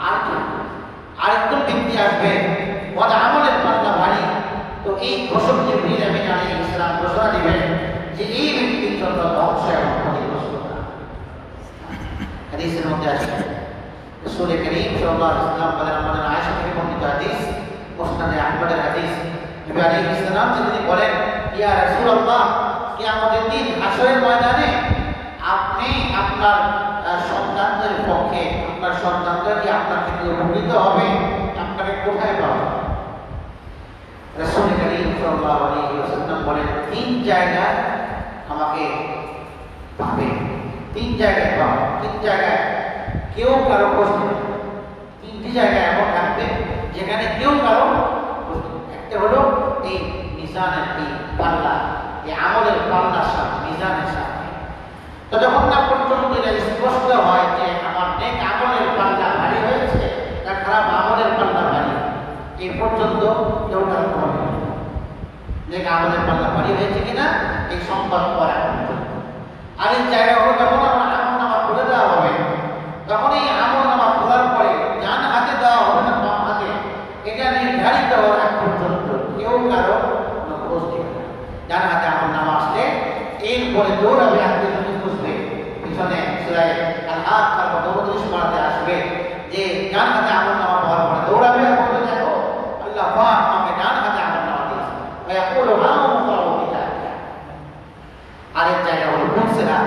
আর আরেকজন ব্যক্তি আসবে ওর আমলের পাল্লা ভারী, তো এই ঘোষক ইব্রাহিম আমিন আলী ইসলাম ঘোষণা দিবেন যে এই ব্যক্তির জন্য ধ্বংস এবং ক্ষতিগ্রস্ত হাদিসের মধ্যে আছে। রসুল করিম সাল্লাল্লাহু আলাইহি ওয়াসাল্লাম বলেন আমাদের আয়েশা থেকে হাদিস মুসনাদে আহমদের হাদিস, নবী আলাইহিস সালাম তিনি বলেন, ইয়া রাসূলুল্লাহ, কিয়ামতের দিন হাসরের ময়দানে আপনি আপনার সন্তানদের পক্ষে, আপনার সন্তানরা কি আপনার থেকে উপকৃত হবে, আপনাকে কোথায় পাবেন রসুল করিম সাল্লাল্লাহু আলাইহি ওয়াসাল্লাম বলেন, তিন জায়গায় আমাকে পাবে, তিন জায়গায় পাবে, তিন জায়গায় কেউ কারও প্রশ্ন তিনটি জায়গায় এমন থাকবে, যেখানে কেউ কারও প্রশ্ন একটা হলো এই মিজানের এই পাল্লা, এই আমলের পাল্লার সাথে মিজানের সাথে তো যখন না পর্যন্ত এটা স্পষ্ট হয় যে আমার নেক আমলের পাল্লা ভারী হয়েছে না খারাপ আমলের পাল্লা ভারী এই পর্যন্ত কেউ কারও নেই। নেক আমলের পাল্লা ভারী হয়েছে কিনা, এই সংবাদ করা আর এই জায়গা হলো যখন আমার আমল নামা খুলে দেওয়া হবে তখন এই আমল নামা খোলার পরে ডান হাতে দেওয়া হবে না বাম হাতে এটা নির্ধারিত হওয়ার আগ পর্যন্ত কেউ কারও কোনো খোঁজ নেবে না ডান হাতে আমল নামা আসলে এরপরে দৌড়াবে আত্মীয় জমি খুঁজবে পিছনে সুরাই আল্লাহ তার দৌড়দৃশ মারাতে আসবে যে ডান হাতে আমল নামা পাওয়ার পরে দৌড়াবে আর বলবে দেখো আল্লাহ পাক আমাকে ডান হাতে আমল নামা দিয়েছে ভাই আপলো হাও মুখাও কিতাব আরেক জায়গা হলো ফুলসেরা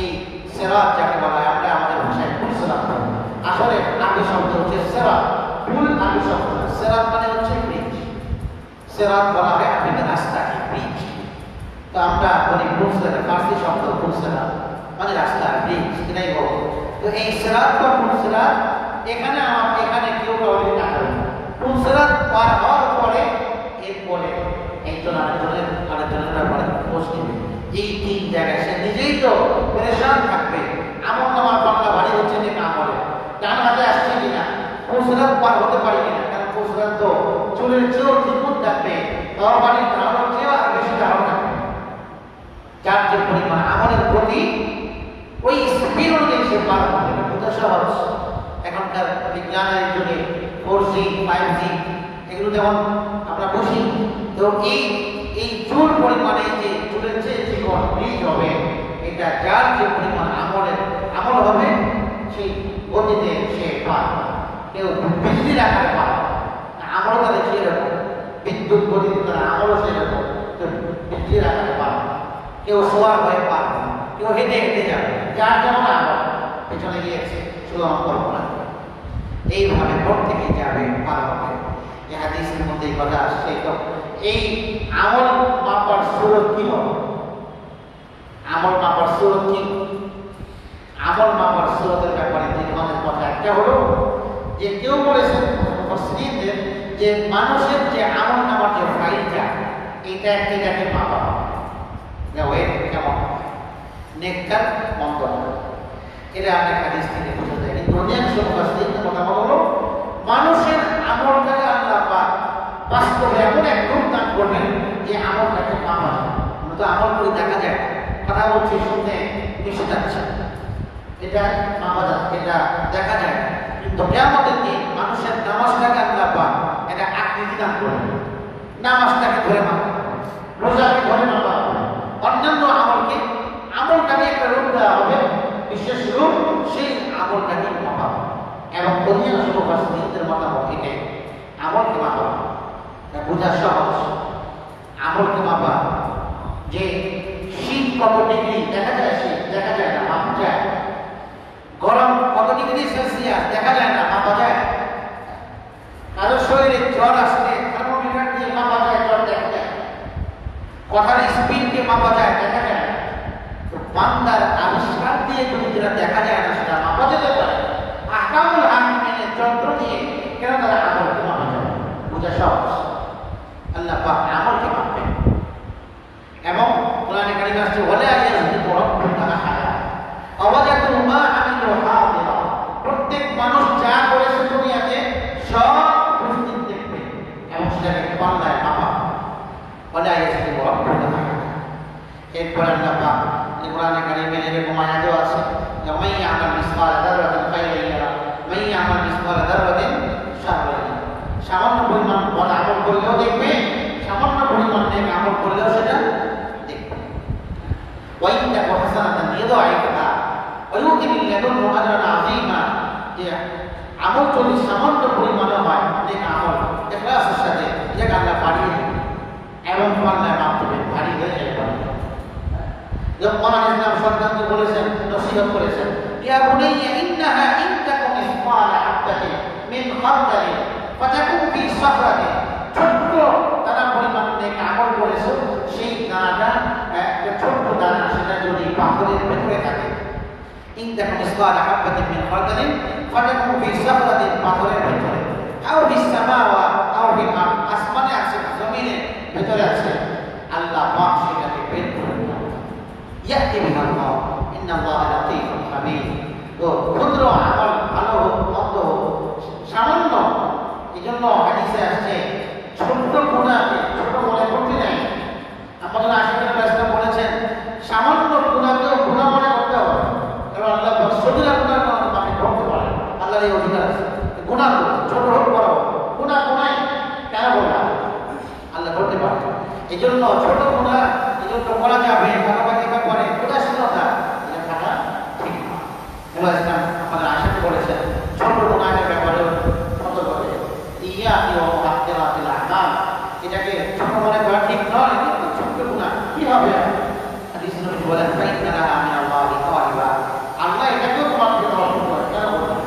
এই সেরাত যাকে বলা হয় আমরা আমাদের ভাষায় ফুলসেরা আসলে আগে শব্দ হচ্ছে সেরা ফুল আগে শব্দ সেরাত মানে হচ্ছে ব্রিজ সেরাত বলা হয় আফ্রিকান রাস্তাকে ব্রিজ তো আমরা বলি ফুলসেরা ফার্সি শব্দ ফুলসেরা মানে রাস্তা ব্রিজ এটাই বল তো এই সেরাত বা ফুলসেরাত এখানে আমার এখানে কেউ কাউকে টাকা ফুলসেরাত পার হওয়ার পরে এরপরে একজন আরেকজনের আরেকজনের ব্যাপারে খোঁজ নেবে এই তিন জায়গায় সে নিজেই তো পরেশান থাকবে। আমল নামার পাল্লা ভারী হচ্ছে যে না বলে। ডান হাতে আসছে কিনা? ফুলসেরাত পার হতে পারি কিনা? কারণ ফুলসেরাত তো চুলের চেয়েও চিকুট থাকবে। বাড়ির ধারণার আর বেশি ধারণ যার যে পরিমাণ আমলের প্রতি ওই স্পিড অনুযায়ী এখনকার বিজ্ঞানের ফোর জি ফাইভ জি এগুলো যেমন আমরা বুঝি, তো এই এই চুল পরিমাণে যে চুলের চেয়ে জীবন যার যে পরিমাণ আমলের, আমল হবে, সেই গতিতে সে পার কেউ বিজলির আকারে পার হবে। আমলও তাদের সেরকম। বিদ্যুৎ গতিতে তারা আমলও সেরকম কেউ বিজলির আকারে পার কেউ শোয়ার ভয়ে পারবে কেউ হেঁটে হেঁটে যাবে যার যেমন আমল পেছনে গিয়েছে শুধু আমার কল্পনা। এইভাবে প্রত্যেকে যাবে পার হবে। এই হাদিসের মধ্যে এই কথা আসছে, তো এই আমল মাপার সুরত কি হবে আমল মাপার সুরত কি? আমল মাপার সুরতের ব্যাপারে দুই ধরনের কথা। একটা হলো যে কেউ বলেছেন মুসলিমদের যে মানুষের যে আমল নামার যে ফাইলটা, এটা একটা যাকে মাপা হবে যে ওয়েট কেমন নেককার, মন্দ এটা আমি হাদিস থেকে বুঝতে চাই কিন্তু অধিকাংশ মুফাসসিরিনের কথা হলো মানুষের আমলটাকে আল্লাহ পাক বাস্তবে এমন এক রূপ দান করবেন যে আমলটাকে মাপা যায়। আমরা তো আমল করে দেখা যায়। কথা বলছি শুনতে মিশে যাচ্ছে এটা মাপা যাচ্ছে এটা দেখা যায়। কিন্তু কেমতের দিন মানুষের নামাজটাকে আল্লাহ পাক নামাজটাকে ধরে মাপা। রোজাকে ধরে হবে অন্যান্য আমলকে, আমলটাকে একটা রূপ দেওয়া হবে। বিশেষ রূপ সেই আমলটাকে মাপা। এবং অধিকাংশ মুফাসসিরদের মতামত এটাই আমলকে মাপা। বোঝা সহজ। আমলকে মাপা। যে শীত কত ডিগ্রি, দেখা যায় শীত, দেখা যায় না, মাপা যায়। গরম কত ডিগ্রি সেলসিয়াস, দেখা যায় না। শরীরে জ্বর আসলে থার্মোমিটার দিয়ে মাপা যায়, জ্বর দেখা যায়। কথার স্পিডকে মাপা যায়, দেখা যায় তো বান্দার আবিষ্কার দিয়ে যদি যেটা দেখা যায় না, সেটা মাপা যেতে পারে। আকামুল হাকিমের যন্ত্র দিয়ে কেন তারা আমলকে মাপা যাবে বোঝা সহজ। আল্লাহ পাক আমলকে মাপবেন এবং কোরআনে কারিমে আসছে, ওয়ালা ইয়াজলিমু রাব্বুকা আহাদা। আওয়াজাতু মা আমিলু হাদিরা প্রত্যেক মানুষ যা করেছে দুনিয়াতে সব উপস্থিত দেখবে এবং সেটাকে পাল্লায় মাপা ওয়ালা ইয়াজলিমু করে আল্লাহ এই কোরআনে কারিমের এরকম আয়াতও আছে যে মাই আমার মিসকাল দাররাতিন খাইরান ইয়ারা মাই আমার মিসকাল দাররাতিন শাররান সামান্য পরিমাণ বড় আমল করলেও দেখবে সামান্য পরিমাণ নেক আমল করলেও সেটা দেখবে ওয়াইন তাকু হাসানাতান ইয়াদাইহা ওয়া ইউতিন লাদুন না আযীমা আমল যদি সামান্য লোকমান ইসলাম সন্তানকে বলেছেন, নসিহত করেছেন। ইয়া বুনাইয়া, ইন্নাহা ইন তাকুম মিসকাল হাবতাতিন মিন খারদালিন ফাতাকুম ফি সাফরাতিন। ছোট্ট দানা পরিমাণ নেক আমল করেছ, সেই দানাটা একটা ছোট্ট দানা, সেটা যদি পাথরের ভেতরে থাকে। ইন তাকুম মিসকাল হাবতাতিন মিন খারদালিন ফাতাকুম ফি সাফরাতিন, পাথরের ভেতরে। আও ফিস সামাওয়া, আও আরদ, আসমানে আছে, জমিনে ভেতরে আছে। আল্লাহ পাক সেটাকে বের করে দেন ইয়াতি বিহা আল্লাহ ইন্না আল্লাহ লাতীফুন খাবীর তো ক্ষুদ্র আমল ভালো হোক মন্দ হোক সামান্য এই জন্য হাদিসে আসছে, ছোট্ট গুণাকে, ছোট মনে করতে নেই। আমাদের আশিকের ব্যস্ত বলেছেন, সামান্য গুণাকেও গুণা মনে করতে হবে। কারণ আল্লাহ সবিরা গুণার কারণে আমি করতে পারে আল্লাহর এই অধিকার আছে। গুণা ছোট হোক, বড় হোক। গুণা গুণাই কেন বললাম আল্লাহ করতে পারে। এই জন্য ছোট গুণা এই জন্য করা যাবে। ভাগাভাগি করে উদাসীনতা এটা থাকা ঠিক না এবার ইসলাম আমাদের আশাকে বলেছেন ছোট গুণাহের ব্যাপারে সতর্ক করে ইয়া ইয়া হাতিয়াতিল আহকাম এটাকে ছোট মনে করা ঠিক নয় কিন্তু ছোট গুণা কি হবে হাদিস নবী বলেন ফাইন্না লাহা মিন আল্লাহি তাওয়াবা আল্লাহ এটাকেও তোমার জন্য অর্পণ করে কেন বলবেন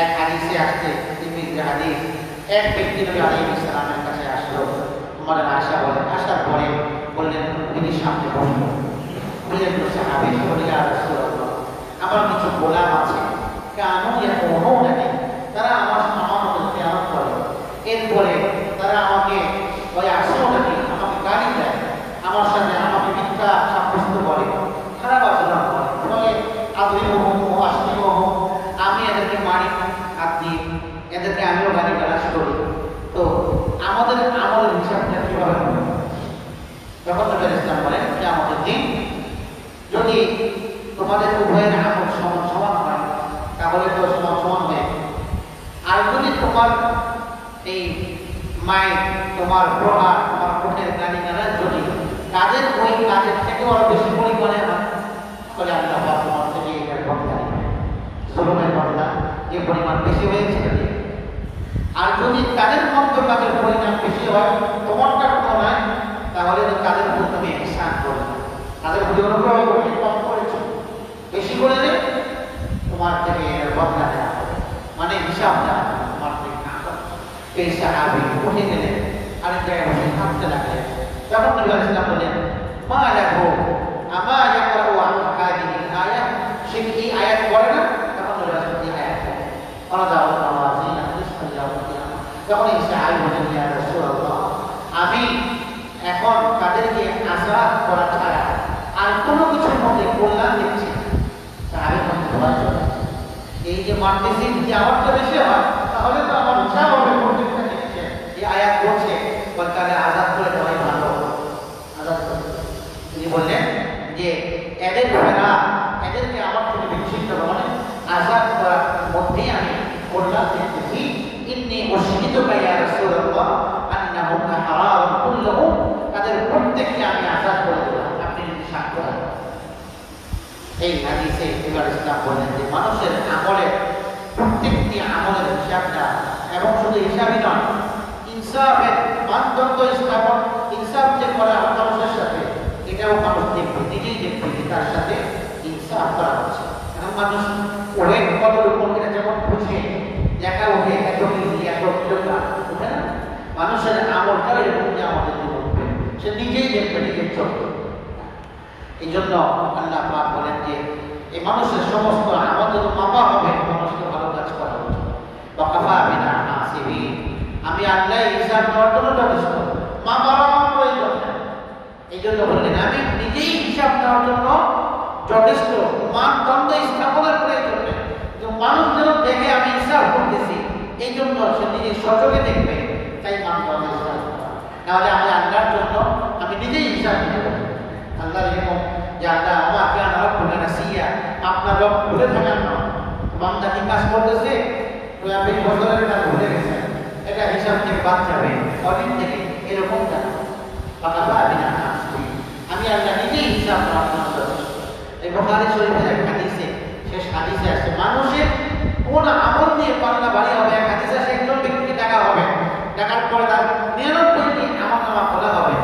এক হাদিসে আসছে তিরমিজি হাদিস এক ব্যক্তি নবী আলাইহিস সালামের কাছে আসলো আমার আশা বলেন আসার পরে বললেন তিনি সামনে বসল বললেন তো সাহাবী বলে ইয়া রাসূলুল্লাহ আমার কিছু গোলাম আছে কেন এত অনুদানে তারা আমার আমার মতো খেয়াল করে এরপরে তারা আমাকে ওই আসলটাকে আমাকে গাড়ি দেয় আমার সাথে আমাকে মিথ্যা সাব্যস্ত করে খারাপ আচরণ করে ফলে আদরি হোক আসলি হোক আমি এদেরকে মারি আপনি এদেরকে আমিও গাড়ি গালাজ করি তো আমাদের আমলের হিসাবটা কীভাবে হবে তখন নবী ইসলাম বলেন যে আমাদের দিন যদি তোমাদের উভয়ের আমল সমান সমান হয় তাহলে তো সমান সমান হয়ে আর যদি তোমার এই মায়ের তোমার প্রহার, তোমার কোঠের গাড়ি গালাজ যদি কাজের ওই কাজের থেকেও আরও বেশি পরিমাণে তাহলে আল্লাহ তোমার থেকে যে পরিমাণ বেশি হয়েছে। আর যদি তাদের মধ্য কাজের পরিমাণ বেশি হয়, তোমারটা তুলনায় তাহলে তাদের উপর তুমি ইহসান করবে। তাদের প্রতি অনুগ্রহ করবে কম করেছ। বেশি করলে তোমার থেকে বদলা হবে। মানে হিসাবটা তোমার থেকে না হবে উঠে গেলেন আরেক জায়গায় বসে কাঁদতে লাগলেন তখন নবী আলাইহিস বললেন মা লাহু আমা ইয়াকরাউ হাদিহি আয়াত সে কি এই আয়াত পড়ে না তখন নবী আলাইহিস এই আয়াত পড়ে قرض الموازين القسط يوم القيامة যখন এই সাহাবি বলেন ইয়া রাসূলুল্লাহ আমি এখন তাদেরকে আজাদ করা ছাড়া আর কোনো কিছুর মধ্যে কল্যাণ দেখছি না। সাহাবি মধ্যে ভয় চলে আসছে। এই যে মারতেছি যদি আমারটা বেশি হয় এবার ইসলাম বললেন যে মানুষের আমলের প্রত্যেকটি আমলের হিসাবটা এবং শুধু হিসাবই নয়, ইনসাফের মানদণ্ড স্থাপন, ইনসাফ যে করা মানুষের সাথে, এটাও মানুষ দেখবে, নিজেই দেখবে যে তার সাথে ইনসাফ করা হচ্ছে। এখন মানুষ ওয়েট কতটুকু এটা যেমন বুঝে, দেখা ওঠে, এত কেজি এত কিলোগ্রাম মানুষের আমলটা এরকম যে আমাদের দেখবে সে নিজেই দেখবে, নিজের চোখে। এই জন্য আল্লাহ বলেন যে এই মানুষের সমস্ত যত মাপা হবে, মানুষকে ভালো কাজ করা উচিত বকাফা বিনা হাসিবি। আমি আল্লাহ হিসাব নেওয়ার জন্য যথেষ্ট। মাপার আমার প্রয়োজন এই জন্য বললেন, আমি নিজেই হিসাব নেওয়ার জন্য যথেষ্ট। মানদণ্ড স্থাপনের প্রয়োজন নেই। মানুষ যেন দেখে আমি হিসাব করতেছি, এই জন্য সে নিজে সচকে দেখবে। তাই মানদণ্ড করা। নাহলে আমি আল্লাহর জন্য আমি নিজেই হিসাব নিতে পারি। আল্লাহ এরকম যে আল্লাহ আমাকে আনারা খুলে না সিয়া আপনার রব ভুলে থাকেন না বান্দা কি কাজ করতেছে তো আপনি বছরের কাজ ভুলে গেছেন এটা হিসাব থেকে বাদ যাবে অদিন থেকে এরকম জানা বাবা আমি না আমি আল্লাহ নিজেই হিসাব যথেষ্ট। এই বোখারি শরীফের এক হাদিসে শেষ হাদিসে আছে মানুষের কোন আমল নিয়ে পাল্লা বাড়ি হবে এক হাদিসে আছে একজন ব্যক্তিকে টাকা হবে টাকার পরে তার নিরানব্বইটি আমল নামা খোলা হবে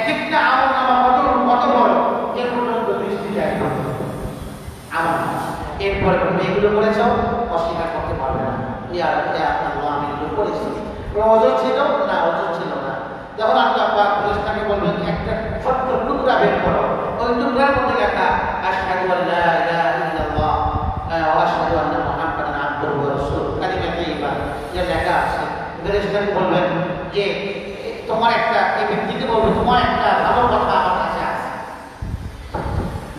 এক একটা আমল নামা কত কত বড় এর পর্যন্ত দৃষ্টি যায় আমল এরপরে তুমি এগুলো করেছ অস্বীকার করতে পারবে ছিল? না ছিল না। একটা ছোট্ট বের করো। ওই মধ্যে আছে। বলবেন যে তোমার একটা এই বলবে, তোমার একটা ভালো কথা কাছে আছে।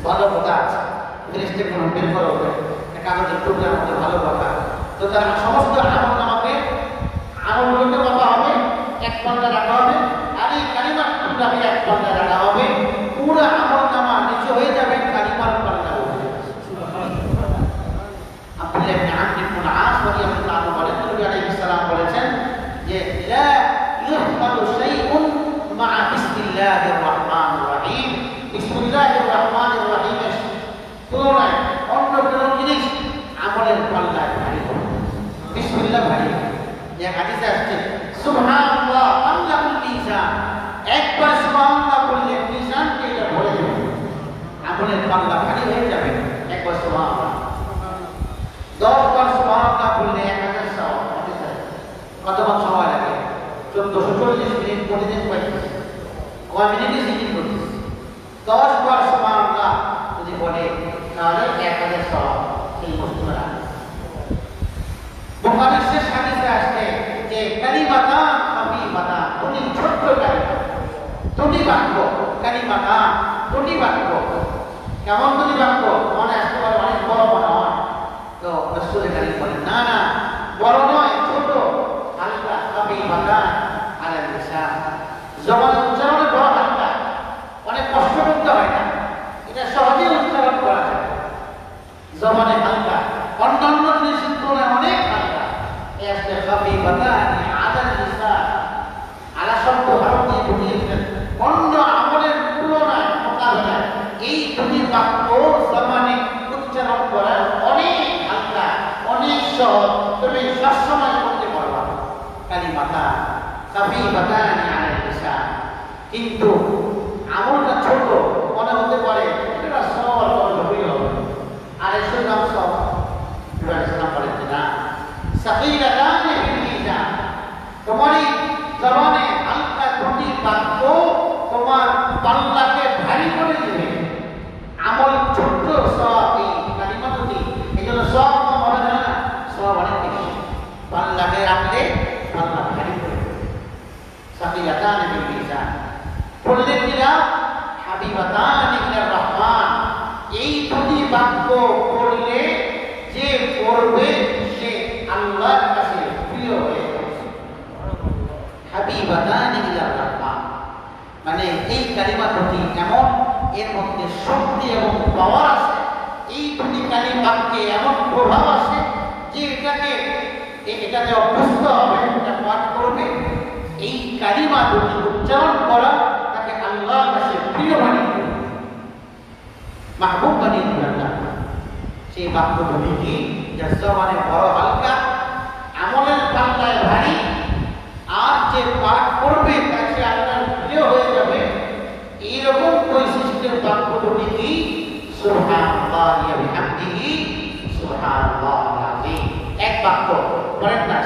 ভালো কথা আছে। বের করো কাগজের টুকরার মধ্যে ভালো কথা তো তার সমস্ত আমল আমাকে আমলগুলোকে বলা হবে, এক পান্ডা রাখা হবে। আর এই কালিমার এক পান্ডা রাখা হবে পুরো আমল নামা নিচে হয়ে যাবে কালিমার পাল্লা উঠে যাবে আপনি আপনি আপনি কোন আস বলি আপনি নাম বলেন নবী আলাইহিস সালাম বলেছেন যে লা ইহমালু শাইউন মা বিসমিল্লাহির রহমানির রহিম বিসমিল্লাহির রহমানির রহিম তুলনায় অন্য কোনো জিনিস আমলের পাল্লায় ভারী হবে ভারী হবে। যে হাদিসে আসছে, সুবহানাল্লাহ আল্লাহুল মিজান। একবার সুবহানাল্লাহ বললে মিজানকে এটা ভরে দেবে। আমলের পাল্লা ভারী হয়ে যাবে। একবার সুবহানাল্লাহ। দশ বার সুবহানাল্লাহ বললে এক হাজার সওয়াব। কতক্ষণ সময় লাগে? চোদ্দশো চল্লিশ মিনিট প্রতিদিন পাইতেছে কয় মিনিটে সিটিং করতেছে দশ বার সুবহানাল্লাহ যদি বলে, তাহলে এক হাজার সওয়াব এই বস্তুটা বুখারীর শেষ হাদিসে যে কালিমাতান হাবিবাতান দুটি ছোট্ট কালিমা দুটি বাক্য কালিমাতান দুটি বাক্য। কেমন দুটি বাক্য? মনে আসতে পারে অনেক বড় মনে হয়। তো না না বড় নয় ছোট হালকা হাবিবাতান আলাল লিসান জবান উচ্চারণে বড় হালকা অনেক কষ্ট করতে হয় না এটা সহজেই উচ্চারণ করা যায় জবানে হালকা অন্যান্য জিনিসের তুলনায় অনেক হালকা এই আসলে হাবিবাতানি আলাল লিসান আলা শব্দ ভারত দিয়ে বুঝিয়েছেন অন্য আমলের তুলনায় মোকাবেলায় এই দুটি বাক্য জবানে উচ্চারণ করা অনেক হালকা অনেক সহজ তুমি সবসময় করতে পারবা কালিমাতা হাবিবাতানি আলাল লিসান কিন্তু আমলটা ছোট মনে হতে পারে এটা সবার হবেই হবে আর এসব নাম সব ইব্রাহিম বলেন যে না সাকিলাতানি ফিল মিজান তোমারই জবানে হালকা দুটি বাক্য তোমার পাল্লাকে ভারী করে দিবে আমল ছোট্ট সব এই কালিমা দুটি এই জন্য সব মনে হয় না সব অনেক বেশি পাল্লাকে রাখলে পাল্লা ভারী করে দেবে সাকিলাতানি ফিল মিজান বললেন কিনা হাবিবাতান ইলার রহমান এই দুটি বাক্য পড়লে যে পড়বে সে আল্লাহর কাছে প্রিয় হয়ে যাবে হাবিবাতান ইলার রহমান মানে এই কালিমা দুটি এমন, এর মধ্যে শক্তি এবং পাওয়ার আছে। এই দুটি কালিমা বাক্যে এমন প্রভাব আছে যে এটাকে এটাতে অভ্যস্ত হবে, এটা পাঠ করবে। এই কালিমা দুটি উচ্চারণ করা তাকে আল্লাহর কাছে প্রিয় বানিয়ে দেবে। মাহবুব বানিয়ে দেবে আল্লাহ সেই বাক্য দুটি কি? জবানে বড় হালকা, আমলের পাল্লায় ভারী, আর যে পাঠ করবে তাকে সে আল্লাহর প্রিয় হয়ে যাবে এইরকম বৈশিষ্ট্যের বাক্য দুটি কি এক বাক্য বলেন না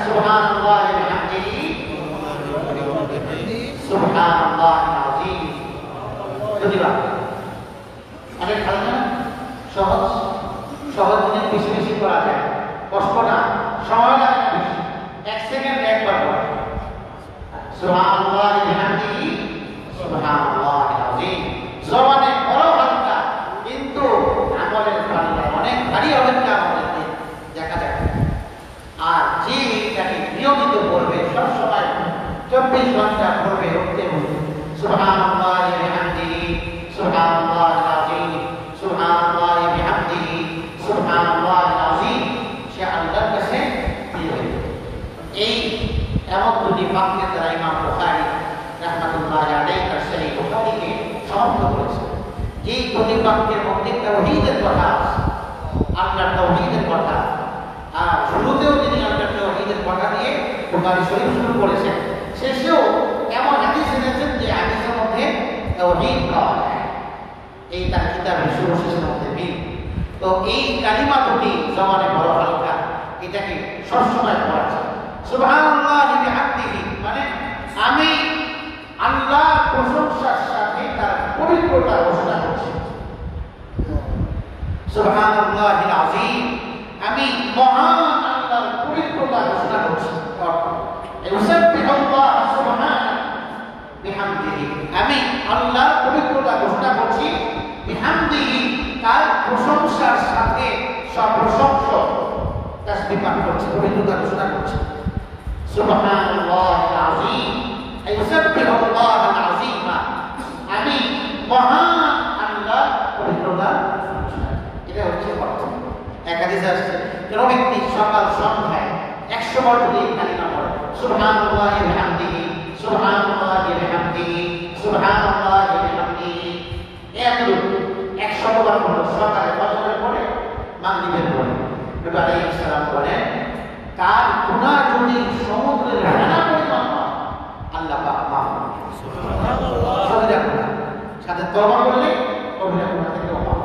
সহজ? সহজ জিনিস বেশি বেশি করা যায়। কষ্ট না, সময় এক সেকেন্ড একবার করে সুবহানাল্লাহ। জবানে বড় হালকা কিন্তু আমলের পাল্লা অনেক ভারী হবে আমলের দেখা যায়। আর যে এটাকে নিয়মিত করবে, সবসময় চব্বিশ ঘণ্টা করবে, উঠতে হবে এই এমন দুটি বাক্যের দ্বারা ইমাম যেই প্রতি বাক্যের মধ্যে তাওহীদের কথা আছে। আল্লাহর তাওহীদের কথা। আর শুরুতেও তিনি আল্লাহর তাওহীদের কথা দিয়ে বুখারী শরীফ শুরু করেছেন। শেষেও এমন হাদিস এনেছেন যে হাদিসের মধ্যে তাওহীদ পাওয়া যায়। এই তার কিতাবের শুরু শেষের মধ্যে মিল তো এই কালিমা দুটি জমানে বড় হালকা। এটাকে সবসময় পড়া যায় সুবহানাল্লাহি বিহামদিহি। মানে আমি আল্লাহ প্রশংসার সাথে তার পবিত্রতা ঘোষণা করছি সুবহানাল্লাহিল আযীম আমি মহান আল্লাহর পবিত্রতা ঘোষণা করছি ইউসাব্বিহুল্লাহ সুবহানাহু বিহামদিহি। আমি আল্লাহর পবিত্রতা ঘোষণা করছি, বিহামদিহি তার প্রশংসার সাথে সপ্রশংস তাসবিহ পাঠ করছে পবিত্রতা ঘোষণা করছে। সুবহানাল্লাহিল আযীম ইউসাব্বিহুল্লাহ আযীমা আমি মহান আল্লাহ পবিত্রতা এক হাদিস আসছে। কোন ব্যক্তি সকাল সন্ধ্যায় একশো বার যদি কালিমা পড়ে সুবহানাল্লাহি বিহামদিহি সুবহানাল্লাহি বিহামদিহি সুবহানাল্লাহি বিহামদিহি। এতটুকু একশো বার পড়ল সকালে ফজরের পরে মাগরিবের পরে। নবী আলাইহিস সালাম বলেন তার গুনাহ যদি সমুদ্রের ফেনা পরিমাণ হয় আল্লাহ পাক মাফ সুবহানাল্লাহ। সাথে তওবা করলে কবিরা গুনাহ থেকে মাফ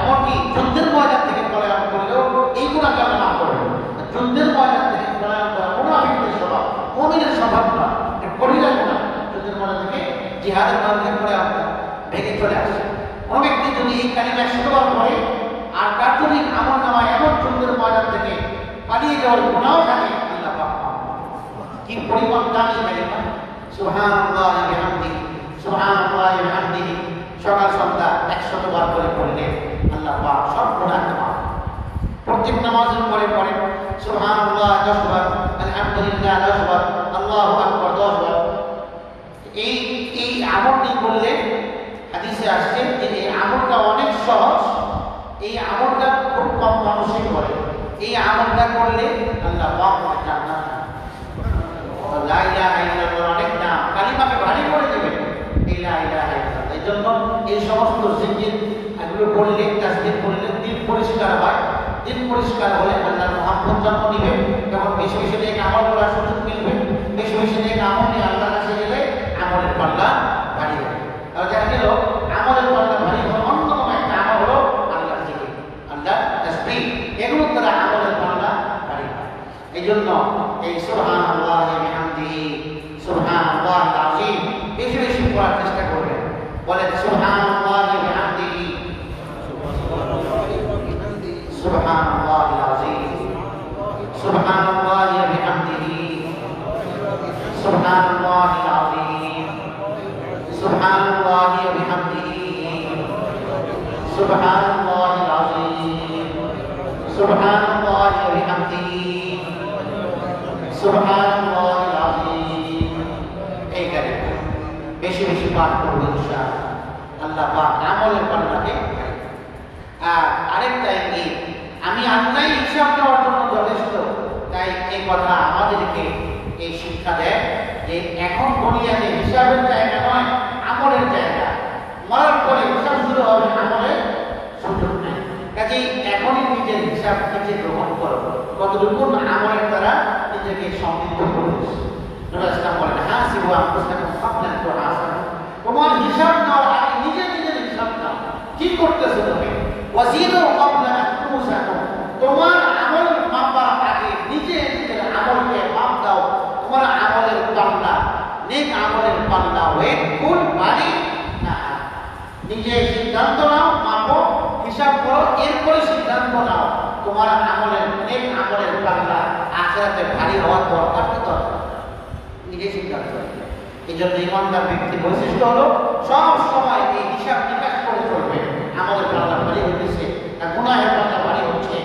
এমনকি যুদ্ধের ময়দান থেকে পলায়ন করলেও আমরা মাফ করব যুদ্ধের ময়দান থেকে করা আফিকের স্বভাব না। কবিরা গুণা যুদ্ধের ময়দান থেকে জিহাদের করা ভেঙে চলে আসে। কোনো ব্যক্তি যদি এই কালিমা একশো বার পড়ে, আর তার যদি আমল নামায় এমন যুদ্ধের ময়দান থেকে পালিয়ে যাওয়ার গুণাও থাকে, আল্লাহ করে। কি পরিমাণ দামি কালিমা। সুবহানাল্লাহ বিহামদিহি সুবহানাল্লাহ বিহামদিহি। সকাল সন্ধ্যা একশত বার করে পড়লে আল্লাহ সব মাফ প্রত্যেক নামাজের পরে পরে সুবহানাল্লাহ 10 বার আলহামদুলিল্লাহ 10 বার আল্লাহু আকবার 10 বার এই এই আমলটি করলে হাদিসে আসছে যে এই আমলটা অনেক সহজ, এই আমলটা খুব কম মানুষই করে। এই আমলটা করলে আল্লাহ পাক জান্নাত লা ইলাহা ইল্লাল্লাহ অনেক নাম, কালিমাকে ভারী করে দেবে এই লা ইলাহা এই জন্য এই সমস্ত জিকির, এগুলো পড়লে তাসবিহ পড়লে দিল পরিষ্কার হয়। দিল পরিষ্কার হলে আল্লাহর মহাব্বত জন্ম নিবে তখন বেশি বেশি নেক আমল করার সুযোগ মিলবে। বেশি বেশি নেক আমল নিয়ে আল্লাহ কাছে গেলে আমলের পাল্লা ভারী হবে তাহলে দেখা গেল আমলের পাল্লা ভারী হওয়ার অন্যতম একটা আমল হলো আল্লাহর জিকির আল্লাহ তাসবিহ এগুলোর দ্বারা আমলের পাল্লা ভারী হয় এই জন্য এই সুবহান আল্লাহ বিহামদিহি সুবহান আল্লাহ আযীম বেশি বেশি পড়ার চেষ্টা করবেন বলেন সুবহান আল্লাহ বিহামদিহি সুবহান আল্লাহ আযীম সুবহান আল্লাহ বিহামদিহি সুবহান আল্লাহ আযীম সুবহান আল্লাহ বিহামদিহি সুবহান আল্লাহ আযীম সুবহান আল্লাহ বিহামদিহি সুবহানাল্লাহ আযীম এই কালিমা বেশি বেশি পাঠ করব ইনশাআল্লাহ আল্লাহ পাক আমলের পাল্লাকে আর আরেকটা কি আমি আল্লাহ হিসাব দেওয়ার জন্য যথেষ্ট তাই এই কথা আমাদেরকে এই শিক্ষা দেয় যে এখন দুনিয়াতে হিসাবের জায়গা নয়, আমলের জায়গা। মরার পরে হিসাব শুরু হবে আমলের সুযোগ নেই। কাজেই এখনই নিজের হিসাব নিজে গ্রহণ করো কতটুকু আমলের দ্বারা নিজেকে সমৃদ্ধ ক্বাবলা তোমার হিসাব নাও আগে নিজে নিজের হিসাব নাও। কি করতেছো তুমি? ওয়াজিনু ক্বাবলা আন তুহাসাবু তোমার আমল মাপার আগে নিজে নিজের আমলকে মাপ দাও তোমার আমলের পাল্লা নেক আমলের পাল্লা ওয়েট ফুল বাড়ি না নিজে সিদ্ধান্ত নাও, মাপো, হিসাব করো, এরপরে সিদ্ধান্ত নাও। তোমার আমলের নেক আমলের পাল্লা আখেরাতে ভারী হওয়ার দরকার কি দরকার? নিজে সিদ্ধান্ত এই জন্য ইমানদার ব্যক্তির বৈশিষ্ট্য হলো, সব সময় এই হিসাব নিকাশ করে চলবে। আমাদের পাল্লা ভারী হইতেছে, না গুনাহের পাল্লা ভারী হচ্ছে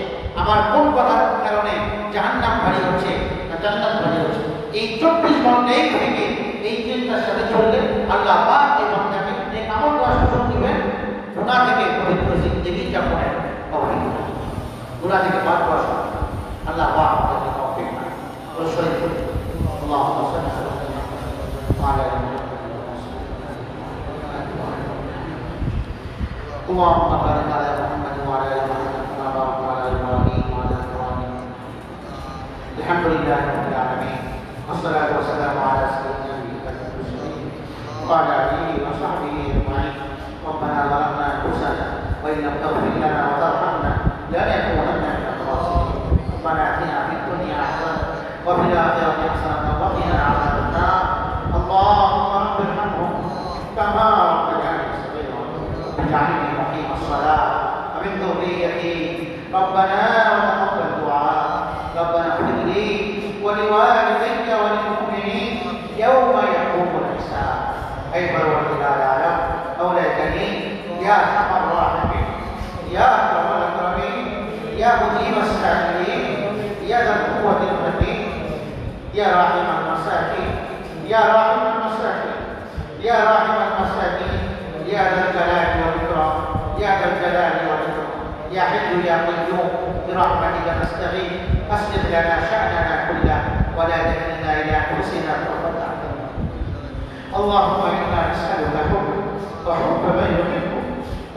আমার কোন কথার কারণে জাহান্নাম ভারী হচ্ছে, না জান্নাত ভারী হচ্ছে? এই চব্বিশ ঘন্টায় থেকে এই চিন্তার সাথে চললে আল্লাহ এই ঘন্টাকে আমল করার সুযোগ গুনাহ থেকে পবিত্র জীবন যাপন তৌফিক দান গুনাহ থেকে পাক করা আল্লাহ পাক আমাদেরকে তৌফিক দান ও শরীফ আল্লাহু الحمد لله رب العالمين والصلاة والسلام على سيدنا النبي وعلى آله وصحبه أجمعين ربنا ظلمنا انفسنا وان لم تغفر لنا وترحمنا لنكونن من الخاسرين ربنا اتنا في الدنيا حسنه وفي الاخره حسنه وقنا عذاب النار اللهم رب ارحمهم كما ربنا صغيرا واجعلني مقيم الصلاه ومن ذريتي ربنا وتقبل دعاء ربنا اغفر لي ولوالدي وللمؤمنين يوم يقوم الحساب ايها يا راحم المساكين يا راحم المساكين يا راحم المساكين يا ذا الجلال والإكرام يا ذا الجلال والإكرام يا حي يا قيوم برحمتك نستغيث أصلح لنا شأننا كله ولا تكلنا إلى أنفسنا طرفة عين اللهم إنا نسألك حبك وحب من يحبك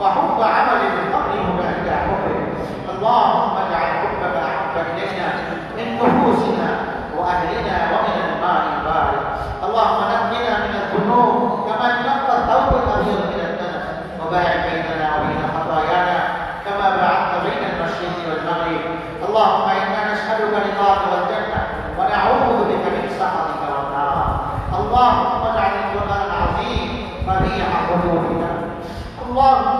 وحب عمل تقرب أنت حبك. اللهم اجعل حبك أحب إلينا من نفوسنا وأهلنا ومن الماء البارد اللهم نقنا من الذنوب كما ينقى الثوب الأبيض من الدنس. وباعد بيننا وبين خطايانا كما باعدت بين المشرق والمغرب. اللهم إنا نسألك رضاك والجنة ونعوذ بك من سخطك والنار. اللهم اجعل القرآن العظيم ربيع قلوبنا. اللهم